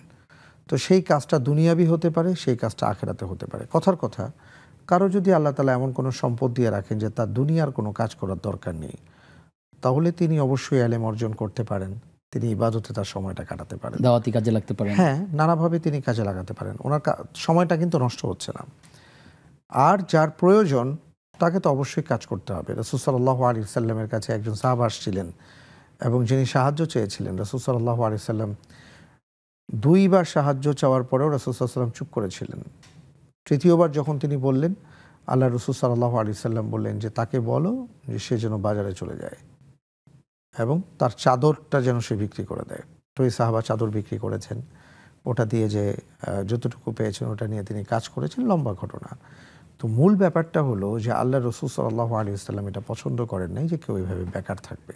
তো সেই কাজটা দুনিয়াবি হতে পারে, সেই কাজটা আখেরাতে হতে পারে। কথার কথা, কারও যদি আল্লাহ তালা এমন কোনো সম্পদ দিয়ে রাখেন যে, তার দুনিয়ার কোনো কাজ করার দরকার নেই, তাহলে তিনি অবশ্যই আলেম অর্জন করতে পারেন। তিনি ইবাদতে তার সময়টা কাটাতে পারেন। দাওয়াতি কাজে লাগতে পারেন। হ্যাঁ নানাভাবে তিনি কাজে লাগাতে পারেন। ওনার সময়টা কিন্তু নষ্ট হচ্ছে না। আর যার প্রয়োজন তাকে তো অবশ্যই কাজ করতে হবে। রসুল সাল্লাহ আলী সাল্লামের কাছে একজন সাহাব আসছিলেন এবং যিনি সাহায্য চেয়েছিলেন রসুল সাল্লাহ আলী সাল্লাম দুইবার সাহায্য চাওয়ার পরেও রসুল সাল্লাম চুপ করেছিলেন। তৃতীয়বার যখন তিনি বললেন আল্লাহ রসুল সাল্লাহ আলী সাল্লাম বললেন যে তাকে বলো যে সে যেন বাজারে চলে যায়। এবং তার চাদরটা যেন সে বিক্রি করে দেয়। তো এই সাহাবা চাদর বিক্রি করেছেন। ওটা দিয়ে যে যতটুকু পেয়েছেন ওটা নিয়ে তিনি কাজ করেছেন লম্বা ঘটনা। তো মূল ব্যাপারটা হলো যে আল্লাহ রসুল সাল্লাহ আলী ইসলাম এটা পছন্দ করেন নাই যে কেউ এইভাবে বেকার থাকবে।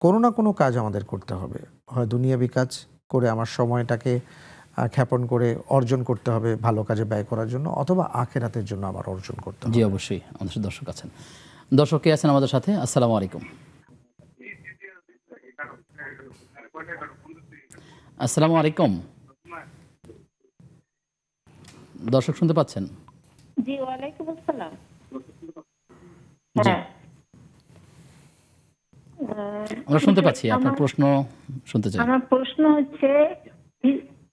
কোনো না কোনো কাজ আমাদের করতে হবে। হয় দুনিয়াবি কাজ করে আমার সময়টাকে ক্ষেপণ করে অর্জন করতে হবে ভালো কাজে ব্যয় করার জন্য অথবা আখেরাতের জন্য আমার অর্জন করতে হবে। জি অবশ্যই। আমাদের দর্শক আছেন। দর্শক কে আছেন আমাদের সাথে? আসসালামু আলাইকুম। আসসালামু আলাইকুম। দর্শক শুনতে পাচ্ছেন? জি ওয়ালাইকুম আসসালাম। হ্যাঁ। আমরা শুনতে পাচ্ছি আপনার প্রশ্ন শুনতে চাই। আমার প্রশ্ন হচ্ছে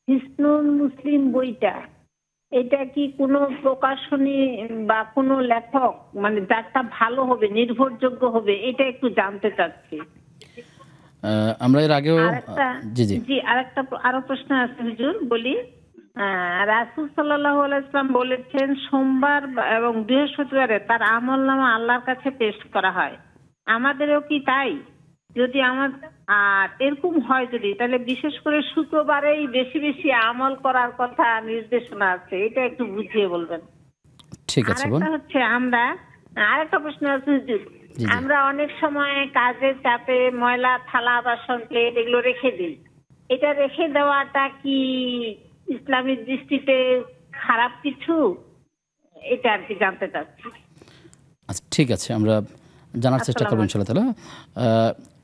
হিসনুল মুসলিম বইটা এটা কি কোনো প্রকাশনী বা কোনো লেখক মানে যারটা ভালো হবে নির্ভরযোগ্য হবে এটা একটু জানতে চাচ্ছি। আমরা এর আগেও জি জি। জি আরেকটা আরও প্রশ্ন আছে হুজুর বলি। রাসুল সাল্লাহ আলাইসলাম বলেছেন সোমবার এবং বৃহস্পতিবারে তার আমল নামা আল্লাহর কাছে পেশ করা হয়। আমাদেরও কি তাই? যদি আমার আর এরকম হয় যদি তাহলে বিশেষ করে শুক্রবারেই বেশি বেশি আমল করার কথা নির্দেশনা আছে এটা একটু বুঝিয়ে বলবেন। ঠিক আছে হচ্ছে আমরা আরেকটা প্রশ্ন আছে। আমরা অনেক সময় কাজের চাপে ময়লা থালা বাসন প্লেট এগুলো রেখে দিই। এটা রেখে দেওয়াটা কি ইসলামিক দৃষ্টিতে খারাপ কিছু? এটা আর কি জানতে চাচ্ছি। আচ্ছা ঠিক আছে আমরা জানার চেষ্টা করব ইনশাল্লাহ তালা।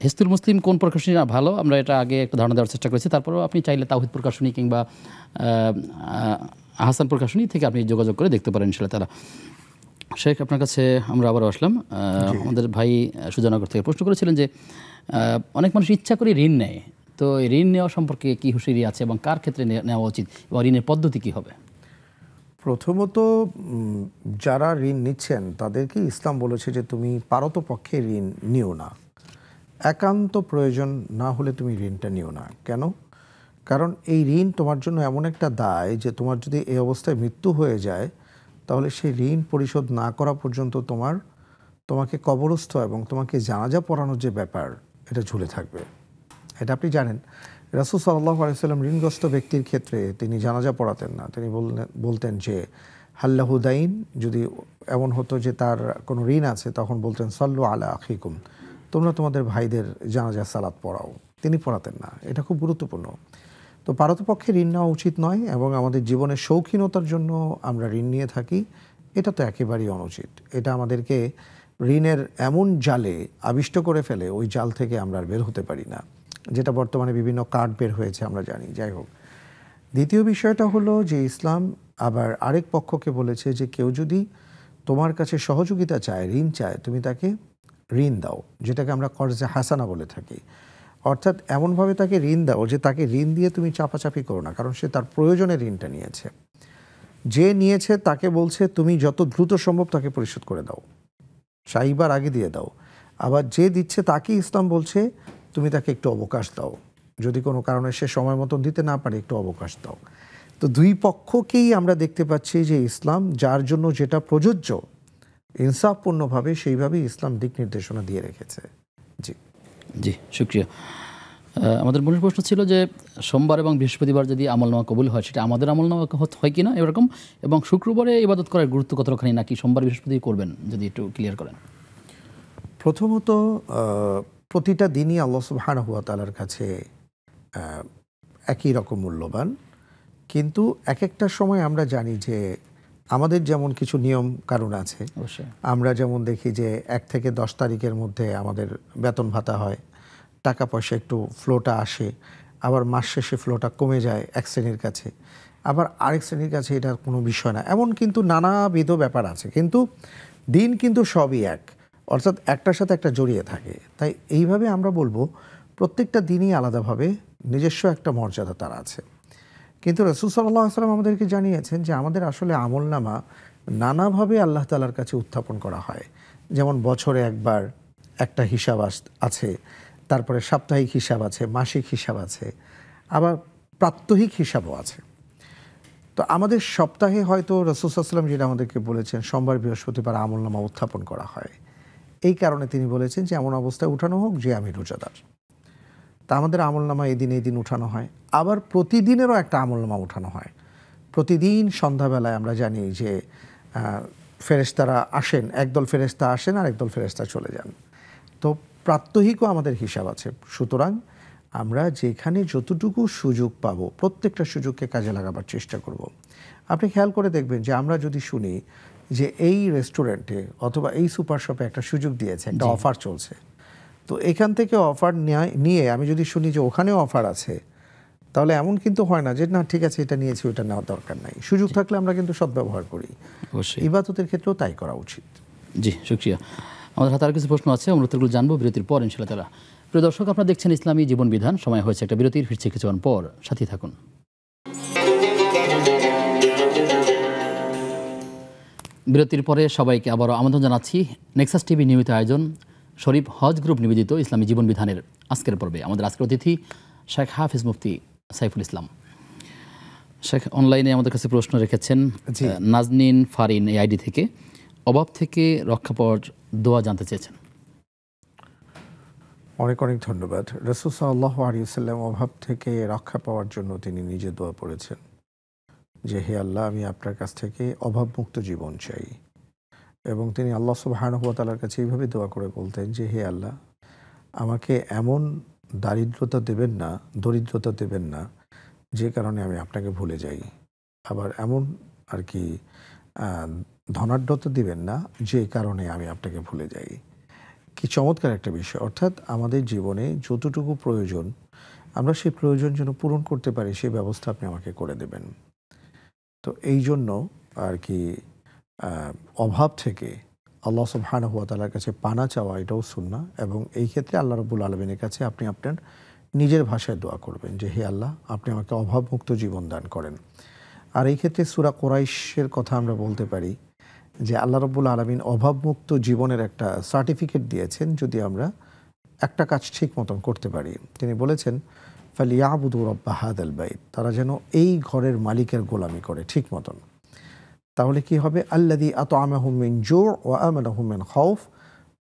হিস্তুল মুসলিম কোন প্রকাশনী না ভালো? আমরা এটা আগে একটা ধারণা দেওয়ার চেষ্টা করেছি। তারপরেও আপনি চাইলে তাওহিদ প্রকাশনী কিংবা আহ, আহ, আহসান প্রকাশনী থেকে আপনি যোগাযোগ করে দেখতে পারেন ইনশাল্লাহ তালা। শেখ আপনার কাছে আমরা আবার আসলাম। আমাদের ভাই সুজানগর থেকে প্রশ্ন করেছিলেন যে অনেক মানুষ ইচ্ছা করে ঋণ নেয়। তো এই ঋণ নেওয়া সম্পর্কে কি হুঁশিয়ারি আছে এবং কার ক্ষেত্রে নেওয়া উচিত এবং ঋণের পদ্ধতি কি হবে? প্রথমত যারা ঋণ নিচ্ছেন তাদেরকে ইসলাম বলেছে যে তুমি পারতপক্ষে ঋণ নিও না। একান্ত প্রয়োজন না হলে তুমি ঋণটা নিও না। কেন? কারণ এই ঋণ তোমার জন্য এমন একটা দায় যে তোমার যদি এই অবস্থায় মৃত্যু হয়ে যায় তাহলে সেই ঋণ পরিশোধ না করা পর্যন্ত তোমার, তোমাকে কবরস্থ এবং তোমাকে জানাজা পড়ানোর যে ব্যাপার, এটা ঝুলে থাকবে। এটা আপনি জানেন। রাসুল সাল্লাহ আলাইসাল্লাম ঋণগ্রস্ত ব্যক্তির ক্ষেত্রে তিনি জানাজা পড়াতেন না। তিনি বলতেন যে হাল্লাহুদাইন যদি এমন হতো যে তার কোনো ঋণ আছে, তখন বলতেন, সল্লু আলা আখিকুম। তোমরা তোমাদের ভাইদের জানাজা সালাত পড়াও। তিনি পড়াতেন না। এটা খুব গুরুত্বপূর্ণ। তো পারতপক্ষে ঋণ নেওয়া উচিত নয় এবং আমাদের জীবনের শৌখিনতার জন্য আমরা ঋণ নিয়ে থাকি। এটা তো একেবারেই অনুচিত। এটা আমাদেরকে ঋণের এমন জালে আবিষ্ট করে ফেলে, ওই জাল থেকে আমরা আর বের হতে পারি না। যেটা বর্তমানে বিভিন্ন কার্ড বের হয়েছে, আমরা জানি। যাই হোক, দ্বিতীয় বিষয়টা হলো যে ইসলাম আবার আরেক পক্ষকে বলেছে যে কেউ যদি তোমার কাছে সহযোগিতা চায়, ঋণ চায়, তুমি তাকে ঋণ দাও, যেটাকে আমরা কর্জে হাসানা বলে থাকি। অর্থাৎ এমনভাবে তাকে ঋণ দাও যে তাকে ঋণ দিয়ে তুমি চাপাচাপি করো না, কারণ সে তার প্রয়োজনে ঋণটা নিয়েছে। যে নিয়েছে তাকে বলছে, তুমি যত দ্রুত সম্ভব তাকে পরিশোধ করে দাও। চাইবার আগে দিয়ে দাও। আবার যে দিচ্ছে তাকে ইসলাম বলছে, তুমি তাকে একটু অবকাশ দাও। যদি কোনো কারণে সে সময় মতন দিতে না পারে, একটু অবকাশ দাও। তো দুই পক্ষকেই আমরা দেখতে পাচ্ছি যে ইসলাম, যার জন্য যেটা প্রযোজ্য, ইনসাফপূর্ণভাবে সেইভাবেই ইসলাম দিক নির্দেশনা দিয়ে রেখেছে। জি। জি, শুক্রিয়া। আমাদের মূল প্রশ্ন ছিল যে, সোমবার এবং বৃহস্পতিবার যদি আমলনামা কবুল হয়, সেটা আমাদের আমলনামা হয় কিনা এরকম? এবং শুক্রবারে ইবাদত করার গুরুত্ব কতখানি নাকি সোমবার বৃহস্পতি করবেন, যদি একটু ক্লিয়ার করেন? প্রথমত প্রতিটা দিনই আল্লাহ সুবহানাহু ওয়া তাআলার কাছে একই রকম মূল্যবান। কিন্তু এক একটা সময় আমরা জানি যে আমাদের যেমন কিছু নিয়ম কারণ আছে আমরা যেমন দেখি যে এক থেকে দশ তারিখের মধ্যে আমাদের বেতন ভাতা হয় টাকা পয়সা একটু ফ্লোটা আসে আবার মাস শেষে ফ্লোটা কমে যায় এক শ্রেণির কাছে। আবার আরেক শ্রেণির কাছে এটা কোনো বিষয় না এমন কিন্তু নানাবিধ ব্যাপার আছে কিন্তু দিন কিন্তু সবই এক অর্থাৎ একটার সাথে একটা জড়িয়ে থাকে। তাই এইভাবে আমরা বলব প্রত্যেকটা দিনই আলাদাভাবে নিজস্ব একটা মর্যাদা তার আছে। কিন্তু রসুল সাল্লাহ আসলাম আমাদেরকে জানিয়েছেন যে আমাদের আসলে আমল নামা নানাভাবে আল্লাহ তালার কাছে উত্থাপন করা হয়। যেমন বছরে একবার একটা হিসাব আছে, তারপরে সাপ্তাহিক হিসাব আছে, মাসিক হিসাব আছে, আবার প্রাত্যহিক হিসাবও আছে। তো আমাদের সপ্তাহে হয়তো রসুলাম যেটা আমাদেরকে বলেছেন, সোমবার, বৃহস্পতিবার আমল নামা উত্থাপন করা হয়। এই কারণে তিনি বলেছেন যে এমন অবস্থায় উঠানো হোক যে আমি রোজাদার। তা আমাদের আমলনামা এই দিন এই দিন উঠানো হয়। আবার প্রতিদিনেরও একটা আমলনামা উঠানো হয়। প্রতিদিন সন্ধ্যাবেলায় আমরা জানি যে আহ, ফেরেশতারা আসেন একদল ফেরেশতা আসেন আর একদল ফেরেশতা চলে যান। তো প্রাত্যহিকও আমাদের হিসাব আছে। সুতরাং আমরা যেখানে যতটুকু সুযোগ পাবো প্রত্যেকটা সুযোগকে কাজে লাগাবার চেষ্টা করব। আপনি খেয়াল করে দেখবেন যে আমরা যদি শুনি যে এই রেস্টুরেন্টে অথবা এই সুপার শপে একটা সুযোগ দিয়েছে একটা অফার চলছে। তো এখান থেকে অফার নিয়ে আমি যদি শুনি যে ওখানেও অফার আছে তাহলে এমন কিন্তু হয় না যে না ঠিক আছে এটা নিয়েছি ওটা নেওয়ার দরকার নাই। সুযোগ থাকলে আমরা কিন্তু সদ্ব্যবহার করি। অবশ্যই। ইবাদতের ক্ষেত্রেও তাই করা উচিত। জি শুক্রিয়া। আমাদের হাতে আর কিছু প্রশ্ন আছে আমরা উত্তরগুলো জানব বিরতির পর ইনশাল্লাহ তালা প্রিয় দর্শক আপনারা দেখছেন ইসলামী জীবন বিধান সময় হয়েছে একটা বিরতির ফিরছে কিছুক্ষণ পর। সাথী থাকুন। বিরতির পরে সবাইকে আবারও আমন্ত্রণ জানাচ্ছি। নেক্সাস টিভি নিয়মিত আয়োজন। শরীফ হজ গ্রুপ নিবেদিত ইসলামী জীবন বিধানের আজকের পর্বে। আমাদের আজকের অতিথি শেখ হাফিজ মুফতি সাইফুল ইসলাম। শেখ অনলাইনে আমাদের কাছে প্রশ্ন রেখেছেন নাজনীন ফারিন এই আইডি থেকে অভাব থেকে রক্ষা পাওয়ার দোয়া জানতে চেয়েছেন। অনেক অনেক ধন্যবাদ। রসুল সাল্লাহ আলিয়াল্লাম অভাব থেকে রক্ষা পাওয়ার জন্য তিনি নিজে দোয়া পড়েছেন যে হে আল্লাহ আমি আপনার কাছ থেকে অভাবমুক্ত জীবন চাই। এবং তিনি আল্লাহ সুবাহানুয়াতালার কাছে এইভাবে দোয়া করে বলতেন যে, হে আল্লাহ, আমাকে এমন দারিদ্রতা দেবেন না, দরিদ্রতা দেবেন না, যে কারণে আমি আপনাকে ভুলে যাই। আবার এমন আর কি ধনাঢ্যতা দিবেন না, যে কারণে আমি আপনাকে ভুলে যাই। কি চমৎকার একটা বিষয়। অর্থাৎ আমাদের জীবনে যতটুকু প্রয়োজন, আমরা সেই প্রয়োজন যেন পূরণ করতে পারি, সেই ব্যবস্থা আপনি আমাকে করে দেবেন। তো এই জন্য আর কি অভাব থেকে আল্লাহ সুবহানাহু ওয়া তাআলার কাছে পানা চাওয়া এটাও সুন্না এবং এই ক্ষেত্রে আল্লাহ রব্বুল আলমিনের কাছে আপনি আপনার নিজের ভাষায় দোয়া করবেন যে, হে আল্লাহ, আপনি আমাকে অভাবমুক্ত জীবন দান করেন। আর এই ক্ষেত্রে সুরা কোরাইশের কথা আমরা বলতে পারি যে, আল্লাহ রব্বুল আলমিন অভাবমুক্ত জীবনের একটা সার্টিফিকেট দিয়েছেন যদি আমরা একটা কাজ ঠিক মতন করতে পারি। তিনি বলেছেন, ফালিয়াবুদু রব্বা হাদ আল বাইত তারা যেন এই ঘরের মালিকের গোলামি করে ঠিক মতন। তাহলে কি হবে? আল্লাদি আত আমাহুমিন জোর ও আমানহুমিন খৌফ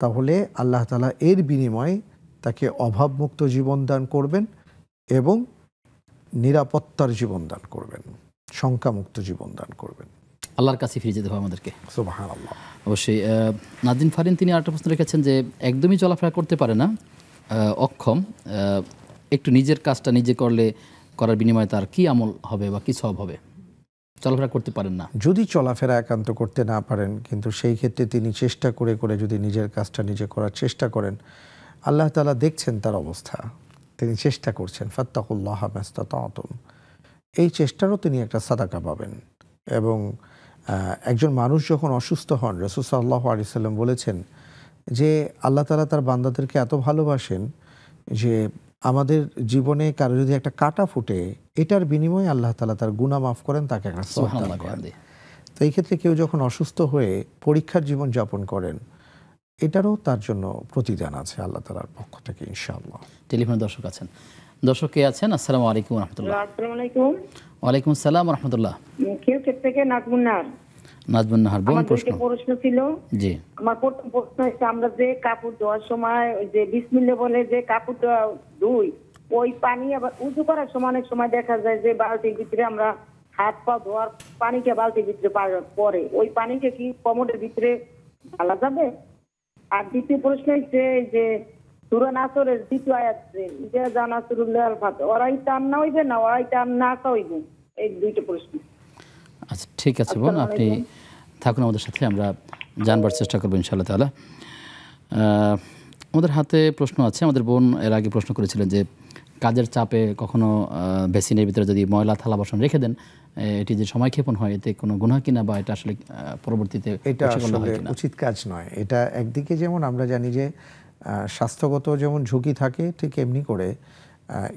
তাহলে আল্লাহ তালা এর বিনিময়ে তাকে অভাবমুক্ত জীবন দান করবেন এবং নিরাপত্তার জীবন দান করবেন শঙ্কামুক্ত জীবন দান করবেন। আল্লাহর কাছে ফিরে যেতে হবে আমাদেরকে। অবশ্যই নাদিন ফারিন তিনি আরেকটা প্রশ্ন রেখেছেন যে একদমই চলাফেরা করতে পারে না অক্ষম একটু নিজের কাজটা নিজে করলে করার বিনিময়ে তার কি আমল হবে বা কি সব হবে? চলাফেরা করতে পারেন না। যদি চলাফেরা একান্ত করতে না পারেন, কিন্তু সেই ক্ষেত্রে তিনি চেষ্টা করে করে যদি নিজের কাজটা নিজে করার চেষ্টা করেন, আল্লাহ তালা দেখছেন তার অবস্থা। তিনি চেষ্টা করছেন, ফাত্তাকুল্লাহ মাস্তাতম এই চেষ্টারও তিনি একটা সাদাকা পাবেন। এবং একজন মানুষ যখন অসুস্থ হন, রসুল সাল্লাহ আলিয়াল্লাম বলেছেন যে, আল্লাহ তালা তার বান্দাদেরকে এত ভালোবাসেন যে আমাদের জীবনে কারও যদি একটা কাটা ফুটে এটার বিনিময়ে আল্লাহ তালা তার গুণা মাফ করেন তাকে একটা করেন। তো এই ক্ষেত্রে কেউ যখন অসুস্থ হয়ে পরীক্ষার জীবন যাপন করেন এটারও তার জন্য প্রতিদান আছে আল্লাহ তালার পক্ষ থেকে ইনশাআল্লাহ। টেলিফোনে দর্শক আছেন। দর্শক কে আছেন? আসসালামু আলাইকুম রহমতুল্লাহ। আসসালামু আলাইকুম। ওয়ালাইকুম আসসালাম রহমতুল্লাহ। কেউ থেকে? নাজমুন্নার নাজমুন নাহার বোন আমার প্রশ্ন। প্রশ্ন ছিল জি। আমার প্রথম প্রশ্ন হচ্ছে আমরা যে কাপড় ধোয়ার সময় ওই যে বিসমিল্লা বলে যে কাপড় ধুই ওই পানি আবার উঁচু করার সময় অনেক সময় দেখা যায় যে বালতির ভিতরে আমরা হাত পা ধোয়ার পানিকে বালতির ভিতরে পরে। ওই পানিকে কি কমোডের ভিতরে ঢালা যাবে? আর দ্বিতীয় প্রশ্ন হচ্ছে যে সুরা নাসরের দ্বিতীয় আয়াত যে জানা সুরুল্লাহ ফাত ওরাই টান না হইবে না ওরাই টান না হইবে এই দুইটা প্রশ্ন। আচ্ছা ঠিক আছে বোন আপনি থাকুন আমাদের সাথে আমরা জানবার চেষ্টা করব ইনশাআল্লাহ তালা আমাদের হাতে প্রশ্ন আছে। আমাদের বোন এর আগে প্রশ্ন করেছিলেন যে কাজের চাপে কখনো বেসিনের ভিতরে যদি ময়লা থালা বাসন রেখে দেন এটি যে সময় ক্ষেপণ হয় এতে কোনো গুণা কিনা বা এটা আসলে পরবর্তীতে এটা আসলে উচিত কাজ নয়। এটা একদিকে যেমন আমরা জানি যে স্বাস্থ্যগত যেমন ঝুঁকি থাকে ঠিক এমনি করে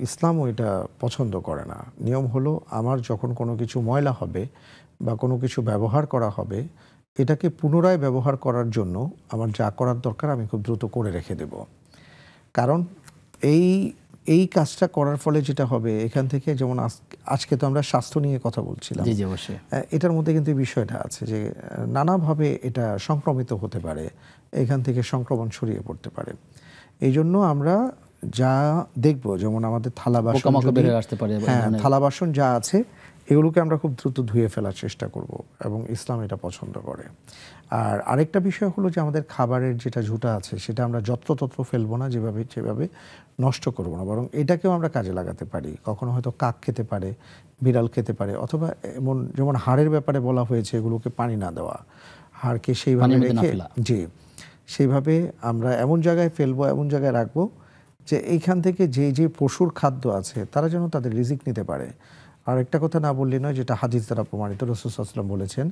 ইসলামও এটা পছন্দ করে না। নিয়ম হলো আমার যখন কোনো কিছু ময়লা হবে বা কোনো কিছু ব্যবহার করা হবে এটাকে পুনরায় ব্যবহার করার জন্য আমার যা করার দরকার আমি খুব দ্রুত করে রেখে দেব। কারণ এই এই কাজটা করার ফলে যেটা হবে এখান থেকে যেমন আজকে তো আমরা স্বাস্থ্য নিয়ে কথা বলছিলাম। জি জি অবশ্যই। এটার মধ্যে কিন্তু বিষয়টা আছে যে নানাভাবে এটা সংক্রমিত হতে পারে এখান থেকে সংক্রমণ ছড়িয়ে পড়তে পারে। এই জন্য আমরা যা দেখব যেমন আমাদের থালা বাসন হ্যাঁ থালা বাসন যা আছে এগুলোকে আমরা খুব দ্রুত ধুয়ে ফেলার চেষ্টা করব এবং ইসলাম এটা পছন্দ করে। আর আরেকটা বিষয় হলো যে আমাদের খাবারের যেটা ঝুটা আছে সেটা আমরা যত্রতত্র ফেলব না যেভাবে যেভাবে নষ্ট করব না। বরং এটাকেও আমরা কাজে লাগাতে পারি। কখনো হয়তো কাক খেতে পারে বিড়াল খেতে পারে অথবা এমন যেমন হাড়ের ব্যাপারে বলা হয়েছে এগুলোকে পানি না দেওয়া। হাড়কে সেইভাবে রেখে। জি সেইভাবে আমরা এমন জায়গায় ফেলব এমন জায়গায় রাখব যে এইখান থেকে যে যে পশুর খাদ্য আছে তারা যেন তাদের রিজিক নিতে পারে। আর একটা কথা না বললে নয় যেটা হাদিস দ্বারা প্রমাণিত রসুলাম বলেছেন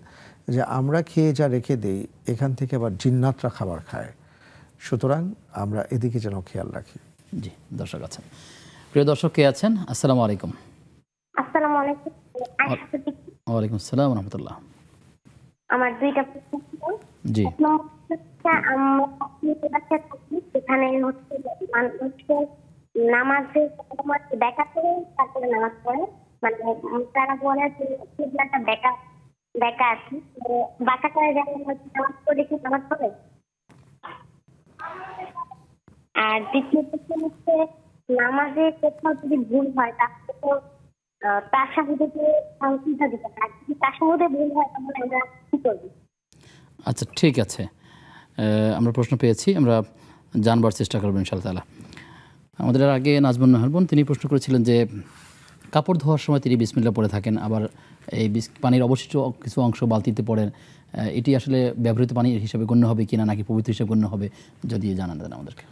যে আমরা খেয়ে যা রেখে দেই এখান থেকে আবার জিন্নাতরা খাবার খায়। সুতরাং আমরা এদিকে যেন খেয়াল রাখি। জি দর্শক আছেন। প্রিয় দর্শক কে আছেন? আসসালামু আলাইকুম। আসসালামু আলাইকুম। ওয়ালাইকুম আসসালাম রহমতুল্লাহ। আমার দুইটা প্রশ্ন জি। সেখানে হচ্ছে নামাজে দেখা করে তারপরে নামাজ পড়ে মানে তারা বলে যে কিবলাটা বেকা বেকা আছে। তো বাঁকা করে যেমন হচ্ছে নামাজ পড়ে কি নামাজ পড়ে? আর দ্বিতীয় প্রশ্ন হচ্ছে, নামাজে কোথাও যদি ভুল হয়, তাহলে তো তার সাহুদে সংখ্যা দিতে আর যদি তার সাহুদে ভুল হয়, তাহলে আমরা কি করব? আচ্ছা ঠিক আছে। আমরা প্রশ্ন পেয়েছি, আমরা জানবার চেষ্টা করব ইনশাআল্লাহ তালা আমাদের আগে নাজমুন নাহার বোন, তিনি প্রশ্ন করেছিলেন যে কাপড় ধোয়ার সময় তিনি বিসমিল্লা পরে থাকেন। আবার এই পানির অবশিষ্ট কিছু অংশ বালতিতে পড়েন। এটি আসলে ব্যবহৃত পানি হিসেবে গণ্য হবে কিনা নাকি পবিত্র হিসেবে গণ্য হবে যদি জানান দেন আমাদেরকে।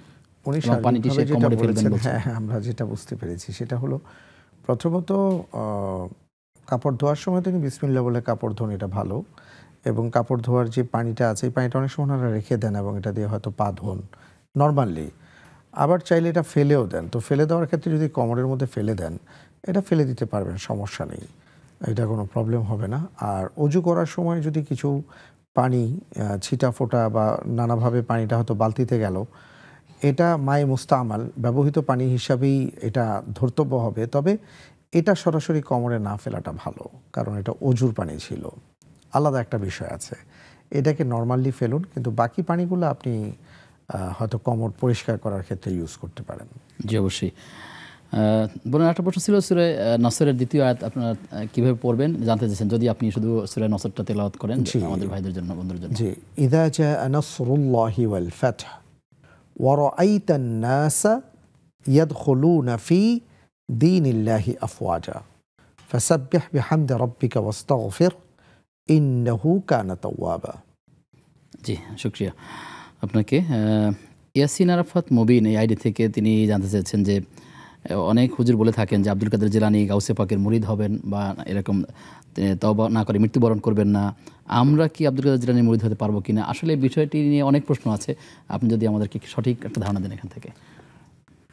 পানিটি সে শারীরিকভাবে ফেলবেন হ্যাঁ, আমরা যেটা বুঝতে পেরেছি সেটা হলো প্রথমত কাপড় ধোয়ার সময় তিনি বিসমিল্লা বলে কাপড় ধোন এটা ভালো। এবং কাপড় ধোয়ার যে পানিটা আছে এই পানিটা অনেক সময় ওনারা রেখে দেন এবং এটা দিয়ে হয়তো পা ধোন নর্মালি। আবার চাইলে এটা ফেলেও দেন। তো ফেলে দেওয়ার ক্ষেত্রে যদি কোমরের মধ্যে ফেলে দেন এটা ফেলে দিতে পারবেন, সমস্যা নেই। এটা কোনো প্রবলেম হবে না। আর অজু করার সময় যদি কিছু পানি ছিটা ফোটা বা নানাভাবে পানিটা হয়তো বালতিতে গেল, এটা মায়ে মুস্তামাল, ব্যবহৃত পানি হিসাবেই এটা ধর্তব্য হবে। তবে এটা সরাসরি কোমরে না ফেলাটা ভালো, কারণ এটা অজুর পানি ছিল। আলাদা একটা বিষয় আছে। এটাকে নর্মালি ফেলুন, কিন্তু বাকি পানিগুলো আপনি হয়তো কোমর পরিষ্কার করার ক্ষেত্রে ইউজ করতে পারেন। জি, অবশ্যই। আহ, বোনের একটা প্রশ্ন ছিল সুরে নসরের দ্বিতীয় আয়াত আপনারা আহ, কিভাবে পড়বেন জানতে চাইছেন যদি আপনি শুধু সুরে নসরটা তেলাওয়াত করেন জি। আমাদের ভাইদের জন্য বন্ধুদের জন্য জি ইদা جاء نصر الله والفتح ورأيت الناس يدخلون في دين الله أفواجا فسبح بحمد ربك واستغفر إنه كان توابا জি শুক্রিয়া আপনাকে আহ, ইয়াসিন আরাফাত মুবিন এই আইডি থেকে তিনি জানতে চাইছেন যে আহ, অনেক হুজুর বলে থাকেন যে আব্দুল কাদের জিলানি গাউসে পাকের মুরিদ হবেন বা এরকম তবা না করে মৃত্যুবরণ করবেন না। আমরা কি আব্দুল কাদের জিলানি মুরিদ হতে পারব কিনা? আসলে এই বিষয়টি নিয়ে অনেক প্রশ্ন আছে। আপনি যদি আমাদেরকে সঠিক একটা ধারণা দেন এখান থেকে।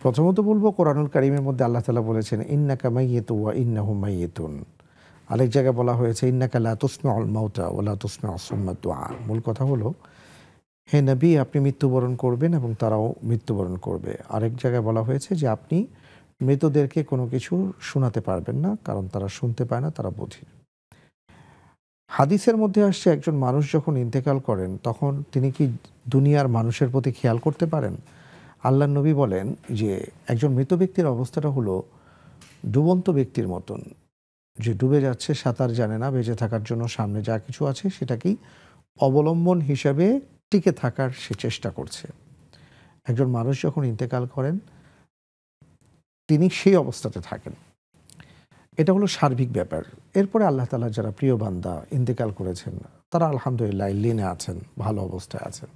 প্রথমত বলব, কোরআনুল কারিমের মধ্যে আল্লাহ তালা বলেছেন, ইন্নাকা মাইয়েতু ওয়া ইন্নাহু মাইয়েতুন। আরেক জায়গায় বলা হয়েছে, ইন্নাকা লা তুসমা আল মাউতা ওলা তুসমা সুম্মা দোয়া মূল কথা হলো, হে নবী, আপনি মৃত্যুবরণ করবেন এবং তারাও মৃত্যুবরণ করবে। আরেক জায়গায় বলা হয়েছে যে, আপনি মৃতদেরকে কোনো কিছু শোনাতে পারবেন না, কারণ তারা শুনতে পায় না, তারা বধির হাদিসের মধ্যে আসছে, একজন মানুষ যখন ইন্তেকাল করেন, তখন তিনি কি দুনিয়ার মানুষের প্রতি খেয়াল করতে পারেন? আল্লাহ নবী বলেন যে, একজন মৃত ব্যক্তির অবস্থাটা হলো ডুবন্ত ব্যক্তির মতন। যে ডুবে যাচ্ছে, সাঁতার জানে না, বেঁচে থাকার জন্য সামনে যা কিছু আছে, সেটাকেই অবলম্বন হিসাবে টিকে থাকার সে চেষ্টা করছে। একজন মানুষ যখন ইন্তেকাল করেন তিনি সেই অবস্থাতে থাকেন। এটা হলো সার্বিক ব্যাপার। এরপরে আল্লাহ তালা যারা প্রিয় বান্দা ইন্তেকাল করেছেন, তারা আলহামদুলিল্লাহ লিনে আছেন, ভালো অবস্থায় আছেন।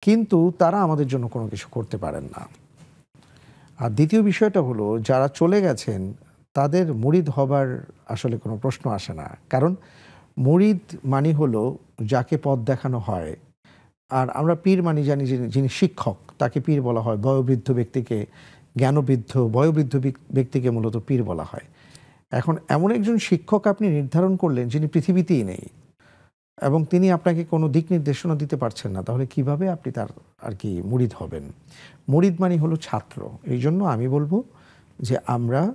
কিন্তু তারা আমাদের জন্য কোনো কিছু করতে পারেন না। আর দ্বিতীয় বিষয়টা হলো, যারা চলে গেছেন, তাদের মুরিদ হবার আসলে কোনো প্রশ্ন আসে না। কারণ মুরিদ মানি হলো যাকে পথ দেখানো হয়। আর আমরা পীর মানি জানি যিনি শিক্ষক, তাকে পীর বলা হয়। বয়োবৃদ্ধ ব্যক্তিকে জ্ঞানবৃদ্ধ, বয়োবৃদ্ধ ব্যক্তিকে মূলত পীর বলা হয়। এখন এমন একজন শিক্ষক আপনি নির্ধারণ করলেন যিনি পৃথিবীতেই নেই এবং তিনি আপনাকে কোনো দিক নির্দেশনা দিতে পারছেন না, তাহলে কীভাবে আপনি তার আর কি মুরিদ হবেন? মুরিদ মানে হলো ছাত্র। এই জন্য আমি বলব যে আমরা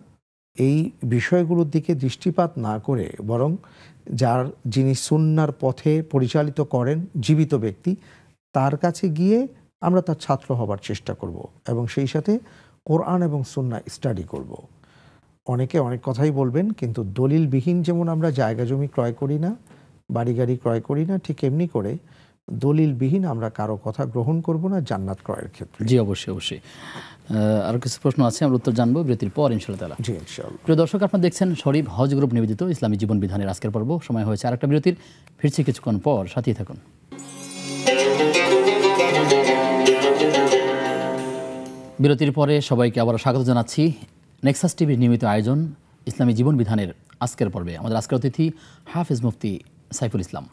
এই বিষয়গুলোর দিকে দৃষ্টিপাত না করে বরং যার যিনি সুন্নার পথে পরিচালিত করেন জীবিত ব্যক্তি, তার কাছে গিয়ে আমরা তার ছাত্র হবার চেষ্টা করব এবং সেই সাথে কোরআন এবং সুন্না স্টাডি করব। অনেকে অনেক কথাই বলবেন কিন্তু দলিলবিহীন যেমন আমরা জায়গা জমি ক্রয় করি না বাড়ি গাড়ি ক্রয় করি না ঠিক এমনি করে দলিলবিহীন আমরা কারও কথা গ্রহণ করব না জান্নাত ক্রয়ের ক্ষেত্রে। জি অবশ্যই অবশ্যই। আরও কিছু প্রশ্ন আছে আমরা উত্তর জানব বিরতির পর ইনশাল্লাহ জি ইনশাআল্লাহ। প্রিয় দর্শক আপনারা দেখছেন শরীফ হজ গ্রুপ নিবেদিত ইসলামী জীবন বিধানের আজকের পর্ব। সময় হয়েছে আরেকটা বিরতির ফিরছি কিছুক্ষণ পর সাথেই থাকুন। বিরতির পরে সবাইকে আবার স্বাগত জানাচ্ছি। নেক্সাস টিভির নিয়মিত আয়োজন, ইসলামী জীবন বিধানের আজকের পর্বে। আমাদের আজকের অতিথি হাফিজ মুফতি সাইফুল ইসলাম।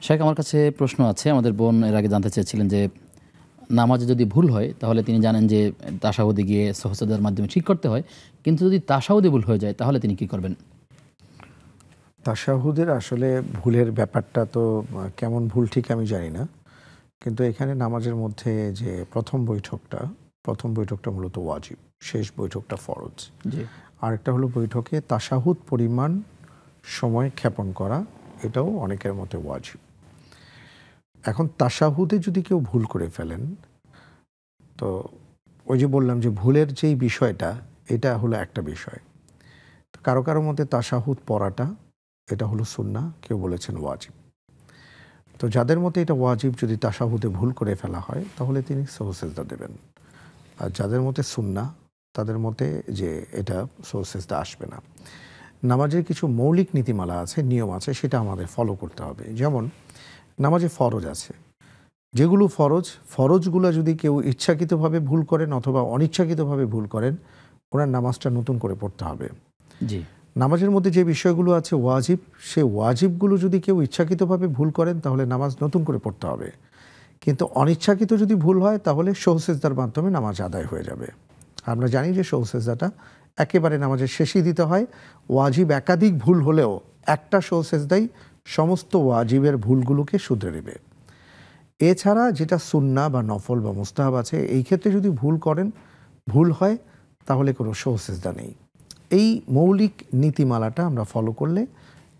শেখ, আমার কাছে প্রশ্ন আছে। আমাদের বোন এর আগে জানতে চেয়েছিলেন যে, নামাজে যদি ভুল হয়, তাহলে তিনি জানেন যে তাসাউদে গিয়ে সহসদের মাধ্যমে ঠিক করতে হয়। কিন্তু যদি তাসাউদে ভুল হয়ে যায়, তাহলে তিনি কি করবেন? তাশাহুদের আসলে ভুলের ব্যাপারটা তো, কেমন ভুল ঠিক আমি জানি না। কিন্তু এখানে নামাজের মধ্যে যে প্রথম বৈঠকটা প্রথম বৈঠকটা মূলত ওয়াজিব শেষ বৈঠকটা ফরজ। আরেকটা হলো বৈঠকে তাসাহুদ পরিমাণ সময় ক্ষেপণ করা এটাও অনেকের মতে ওয়াজিব। এখন তাসাহুদে যদি কেউ ভুল করে ফেলেন তো ওই যে বললাম যে ভুলের যেই বিষয়টা এটা হলো একটা বিষয়। কারও কারও মতে তাসাহুদ পড়াটা এটা হলো সুন্না কেউ বলেছেন ওয়াজিব। তো যাদের মতে এটা ওয়াজিব যদি তাশাহুদে ভুল করে ফেলা হয়, তাহলে তিনি সহসেজদা দেবেন। আর যাদের মতে সুন্না, তাদের মতে যে এটা সোর্সেসটা আসবে না। নামাজের কিছু মৌলিক নীতিমালা আছে, নিয়ম আছে, সেটা আমাদের ফলো করতে হবে। যেমন, নামাজে ফরজ আছে। যেগুলো ফরজ, ফরজগুলো যদি কেউ ইচ্ছাকৃতভাবে ভুল করেন অথবা অনিচ্ছাকৃতভাবে ভুল করেন, ওনার নামাজটা নতুন করে পড়তে হবে। জি। নামাজের মধ্যে যে বিষয়গুলো আছে ওয়াজিব, সে ওয়াজিবগুলো যদি কেউ ইচ্ছাকৃতভাবে ভুল করেন, তাহলে নামাজ নতুন করে পড়তে হবে। কিন্তু অনিচ্ছাকৃত যদি ভুল হয়, তাহলে সৌসেজদার মাধ্যমে নামাজ আদায় হয়ে যাবে। আমরা জানি যে সৌসেজদাটা একেবারে নামাজের শেষেই দিতে হয়। ওয়াজিব একাধিক ভুল হলেও একটা সৌসেজদাই সমস্ত ওয়াজিবের ভুলগুলোকে শুধরে নেবে। এছাড়া যেটা সুন্না বা নফল বা মুস্তাহাব আছে, এই ক্ষেত্রে যদি ভুল করেন, ভুল হয়, তাহলে কোনো সহসেজদা নেই। এই মৌলিক নীতিমালাটা আমরা ফলো করলে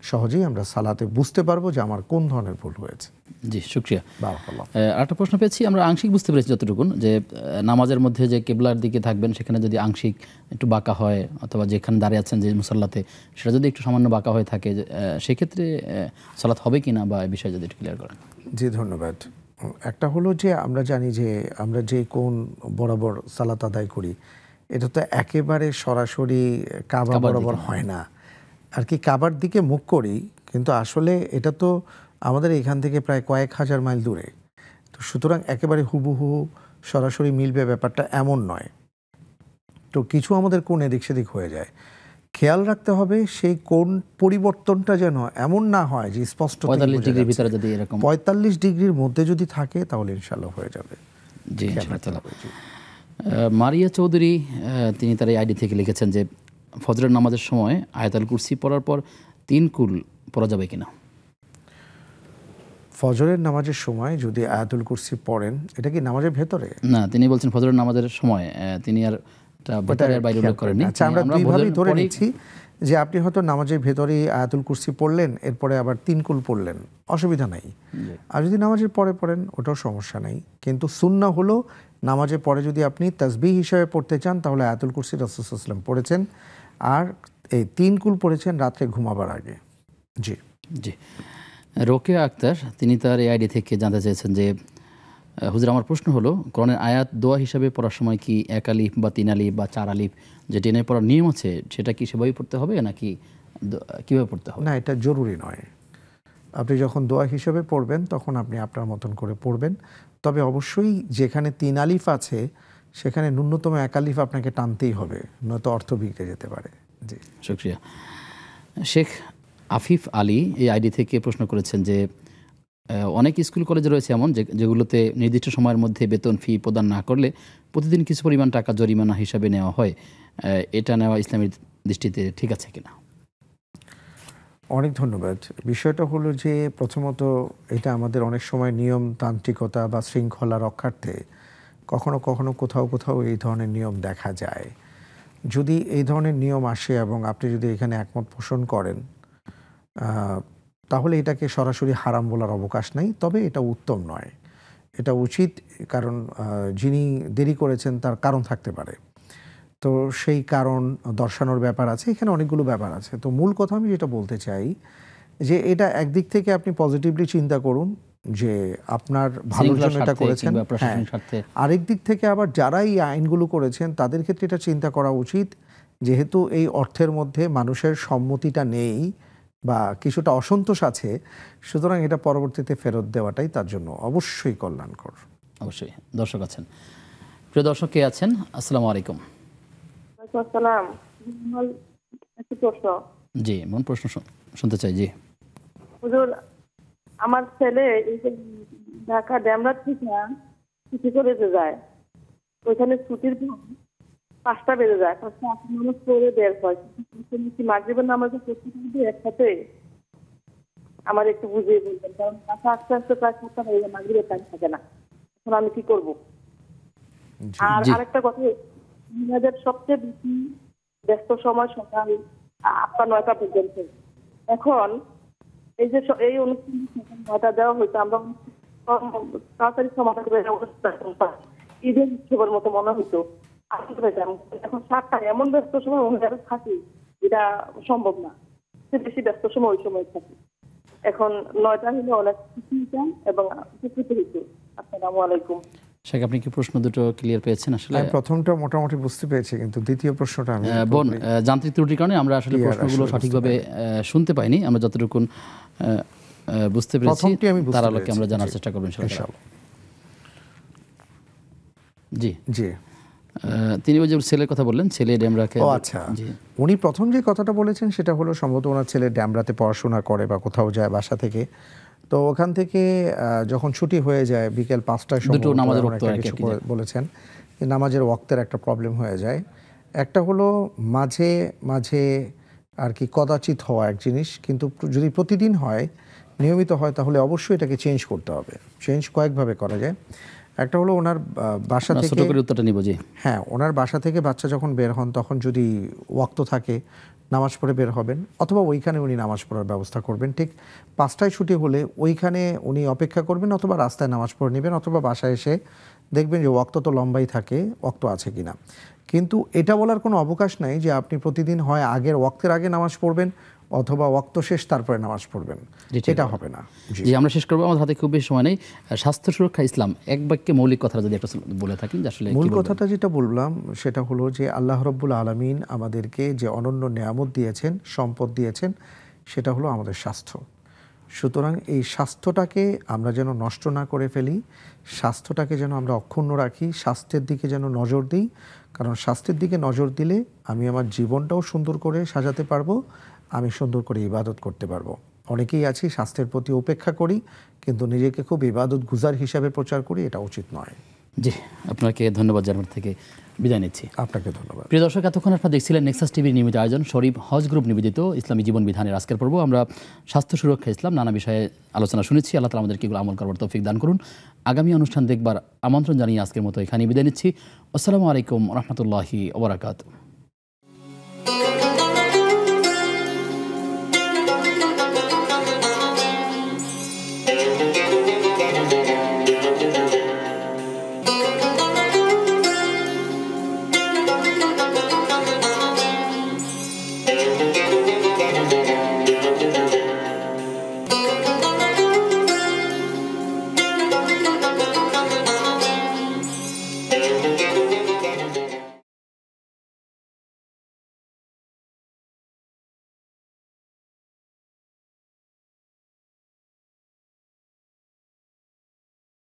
সহজেই আমরা সালাতে বুঝতে পারব যে আমার কোন ধরনের ভুল হয়েছে। জি শুক্রিয়া। বারাকাল্লাহ। আর একটা প্রশ্ন পেয়েছি আমরা আংশিক বুঝতে পেরেছি যতটুকুন যে নামাজের মধ্যে যে কেবলার দিকে থাকবেন সেখানে যদি আংশিক একটু বাঁকা হয় অথবা যেখানে দাঁড়িয়ে আছেন যে মুসাল্লাতে সেটা যদি একটু সামান্য বাঁকা হয়ে থাকে সেক্ষেত্রে সালাত হবে কি না বা এই বিষয়ে যদি একটু ক্লিয়ার করেন। জি ধন্যবাদ। একটা হলো যে আমরা জানি যে আমরা যে কোন বরাবর সালাত আদায় করি এটা তো একেবারে সরাসরি কাবা বরাবর হয় না। আর কি কাবার দিকে মুখ করি কিন্তু আসলে এটা তো আমাদের এখান থেকে প্রায় কয়েক হাজার মাইল দূরে। তো সুতরাং একেবারে হুবহু সরাসরি মিলবে ব্যাপারটা এমন নয়। তো কিছু আমাদের কোন এদিক সেদিক হয়ে যায়। খেয়াল রাখতে হবে সেই কোন পরিবর্তনটা যেন এমন না হয় যে স্পষ্ট পঁয়তাল্লিশ ডিগ্রির ভিতরে যদি এরকম পঁয়তাল্লিশ ডিগ্রির মধ্যে যদি থাকে তাহলে ইনশাল্লাহ হয়ে যাবে। জি মারিয়া চৌধুরী তিনি তার এই আইডি থেকে লিখেছেন যে ফজরের নামাজের সময় আয়াতাল কুরসি পড়ার পর তিন কুল পড়া যাবে কিনা? ফজরের নামাজের সময় যদি আয়াতুল কুরসি পড়েন এটা কি নামাজের ভেতরে? না তিনি বলছেন ফজরের নামাজের সময় তিনি আর এটা ভেতরে আর বাইরে উল্লেখ করেননি। আচ্ছা আমরা দুইভাবেই ধরে নিচ্ছি যে আপনি হয়তো নামাজের ভেতরেই আয়াতুল কুরসি পড়লেন এরপরে আবার তিন কুল পড়লেন। অসুবিধা নাই। আর যদি নামাজের পরে পড়েন ওটাও সমস্যা নাই। কিন্তু সুন্না হলো নামাজের পরে যদি আপনি তাসবিহ হিসাবে পড়তে চান তাহলে আয়াতুল কুরসি রসুলাম পড়েছেন। আর এই তিন কুল পড়েছেন রাত্রে ঘুমাবার আগে। জি। জি। রোকেয়া আক্তার তিনি তার এই আইডি থেকে জানতে চেয়েছেন যে হুজুর আমার প্রশ্ন হলো কোরআনের আয়াত দোয়া হিসাবে পড়ার সময় কি এক আলিফ বা তিন আলিফ বা চার আলিফ যে টেনে পড়ার নিয়ম আছে সেটা কি সেভাবেই পড়তে হবে নাকি কীভাবে পড়তে হবে? না এটা জরুরি নয়। আপনি যখন দোয়া হিসেবে পড়বেন তখন আপনি আপনার মতন করে পড়বেন। তবে অবশ্যই যেখানে তিন আলিফ আছে, সেখানে ন্যূনতম এক আলিফ আপনাকে টানতেই হবে, নয়তো অর্থ বিগড়ে যেতে পারে। জি। শুক্রিয়া। শেখ আফিফ আলী এই আইডি থেকে প্রশ্ন করেছেন যে অনেক স্কুল কলেজ রয়েছে এমন যেগুলোতে নির্দিষ্ট সময়ের মধ্যে বেতন ফি প্রদান না করলে প্রতিদিন কিছু পরিমাণ টাকা জরিমানা হিসাবে নেওয়া হয়। এটা নেওয়া ইসলামের দৃষ্টিতে ঠিক আছে কিনা? অনেক ধন্যবাদ। বিষয়টা হলো যে প্রথমত এটা আমাদের অনেক সময় নিয়ম তান্ত্রিকতা বা শৃঙ্খলা রক্ষার্থে কখনো কখনো কোথাও কোথাও এই ধরনের নিয়ম দেখা যায়। যদি এই ধরনের নিয়ম আসে এবং আপনি যদি এখানে একমত পোষণ করেন তাহলে এটাকে সরাসরি হারাম বলার অবকাশ নেই, তবে এটা উত্তম নয়। এটা উচিত, কারণ যিনি দেরি করেছেন তার কারণ থাকতে পারে। তো সেই কারণ দর্শানোর ব্যাপার আছে এখানে অনেকগুলো ব্যাপার আছে। তো মূল কথা আমি যেটা বলতে চাই যে এটা একদিক থেকে আপনি পজিটিভলি চিন্তা করুন যে আপনার ভালোর জন্য এটা করেছেন। হ্যাঁ। আরেক দিক থেকে আবার যারা এই আইনগুলো করেছেন তাদের ক্ষেত্রে এটা চিন্তা করা উচিত যেহেতু এই অর্থের মধ্যে মানুষের সম্মতিটা নেই বা কিছুটা অসন্তোষ আছে সুতরাং এটা পরবর্তীতে ফেরত দেওয়াটাই তার জন্য অবশ্যই কল্যাণকর। অবশ্যই। দর্শক আছেন। প্রিয় দর্শক কে আছেন? আসসালামু আলাইকুম। আসসালাম। প্রশ্ন। জি মন প্রশ্ন শুনতে চাই জি। হুজুর আমার ছেলে এই যে ঢাকা ড্যামরা থেকে ছুটি করে যায়। ওইখানে ছুটির পাঁচটা বেজে যায়। পাঁচটা আট মানুষ করে বের হয়। মাগরিবের নামাজে থাকবে একসাথে আমার একটু বুঝিয়ে বলবেন। কারণ বাসা আস্তে আস্তে প্রায় সাতটা হয়ে যায় মাগরিবের টাইম থাকে না। এখন আমি কি করব? আর আরেকটা কথা আমাদের সবচেয়ে বেশি ব্যস্ত সময় সকাল আটটা, নয়টা পর্যন্ত। এখন এই যে এই অনুষ্ঠান নয়টা দেওয়া হয়েছে, আমরা তাড়াতাড়ি সমাধান করে ঈদের উৎসবের মতো মনে হতো এখন সাতটা এমন ব্যস্ত সময় অনুযায়ী থাকি এটা সম্ভব না। সে বেশি ব্যস্ত সময় ওই সময় থাকি। এখন নয়টা হলে অনেক খুশি হইতাম এবং উপকৃত হইতো। আসসালামু আলাইকুম। শেখ আপনি কি প্রশ্ন দুটো ক্লিয়ার পেয়েছেন আসলে? প্রথমটা মোটামুটি বুঝতে পেরেছি কিন্তু দ্বিতীয় প্রশ্নটা আমি বোন যান্ত্রিক ত্রুটির কারণে আমরা আসলে প্রশ্নগুলো সঠিকভাবে শুনতে পাইনি। আমরা যতটুকু বুঝতে পেরেছি তার আলোকে আমরা জানার চেষ্টা করব ইনশাআল্লাহ। জি। জি। তিনি ওই যে ছেলের কথা বললেন ছেলে ডেমরাকে ও আচ্ছা। উনি প্রথম যে কথাটা বলেছেন সেটা হলো সম্ভবত ওনার ছেলে ড্যামরাতে পড়াশোনা করে বা কোথাও যায় বাসা থেকে। তো ওখান থেকে যখন ছুটি হয়ে যায় বিকেল পাঁচটায় দুটো নামাজের কিছু বলেছেন নামাজের ওয়াক্তের একটা প্রবলেম হয়ে যায়। একটা হলো মাঝে মাঝে আর কি কদাচিৎ হওয়া এক জিনিস কিন্তু যদি প্রতিদিন হয় নিয়মিত হয় তাহলে অবশ্যই এটাকে চেঞ্জ করতে হবে। চেঞ্জ কয়েকভাবে করা যায়। একটা হলো ওনার বাসা আমরা ছোট থেকে করে উত্তরটা নিব জি। হ্যাঁ ওনার বাসা থেকে বাচ্চা যখন বের হন তখন যদি ওয়াক্ত থাকে নামাজ পড়ে বের হবেন অথবা ওইখানে উনি নামাজ পড়ার ব্যবস্থা করবেন। ঠিক পাঁচটায় ছুটি হলে ওইখানে উনি অপেক্ষা করবেন অথবা রাস্তায় নামাজ পড়ে নেবেন অথবা বাসায় এসে দেখবেন যে ওয়াক্ত তো লম্বাই থাকে ওয়াক্ত আছে কিনা। কিন্তু এটা বলার কোনো অবকাশ নাই যে আপনি প্রতিদিন হয় আগের ওয়াক্তের আগে নামাজ পড়বেন অথবা ওয়াক্ত শেষ তারপরে নামাজ পড়বেন। এটা হবে না। জি। আমরা শেষ করব। আমাদের হাতে খুব বেশি সময় নেই। স্বাস্থ্য সুরক্ষা ইসলাম এক বাক্যে মৌলিক কথা যদি একটা বলে থাকেন যে আসলে মূল কথাটা যেটা বললাম সেটা হলো যে আল্লাহ রব্বুল আলমিন আমাদেরকে যে অনন্য নেয়ামত দিয়েছেন সম্পদ দিয়েছেন সেটা হলো আমাদের স্বাস্থ্য। সুতরাং এই স্বাস্থ্যটাকে আমরা যেন নষ্ট না করে ফেলি স্বাস্থ্যটাকে যেন আমরা অক্ষুণ্ণ রাখি স্বাস্থ্যের দিকে যেন নজর দিই। কারণ স্বাস্থ্যের দিকে নজর দিলে আমি আমার জীবনটাও সুন্দর করে সাজাতে পারব আমি সুন্দর করে ইবাদত করতে পারব। অনেকেই আছি স্বাস্থ্যের প্রতি উপেক্ষা করি কিন্তু নিজেকে খুব ইবাদত গুজার হিসাবে প্রচার করি এটা উচিত নয়। জি আপনাকে ধন্যবাদ জানার থেকে বিদায় নিচ্ছি। আপনাকে ধন্যবাদ। প্রিয় দর্শক এতক্ষণ আপনারা দেখছিলেন নেক্সাস টিভির নিয়মিত আয়োজন শরীফ হজ গ্রুপ নিবেদিত ইসলামী জীবন বিধানের আজকের পর্ব। আমরা স্বাস্থ্য সুরক্ষা ইসলাম নানা বিষয়ে আলোচনা শুনেছি। আল্লাহ তালা আমাদেরকে এগুলো আমল করবার তৌফিক দান করুন। আগামী অনুষ্ঠান দেখবার আমন্ত্রণ জানিয়ে আজকের মতো এখানে বিদায় নিচ্ছি। আসসালামু আলাইকুম রহমতুল্লাহি ওবরাকাতু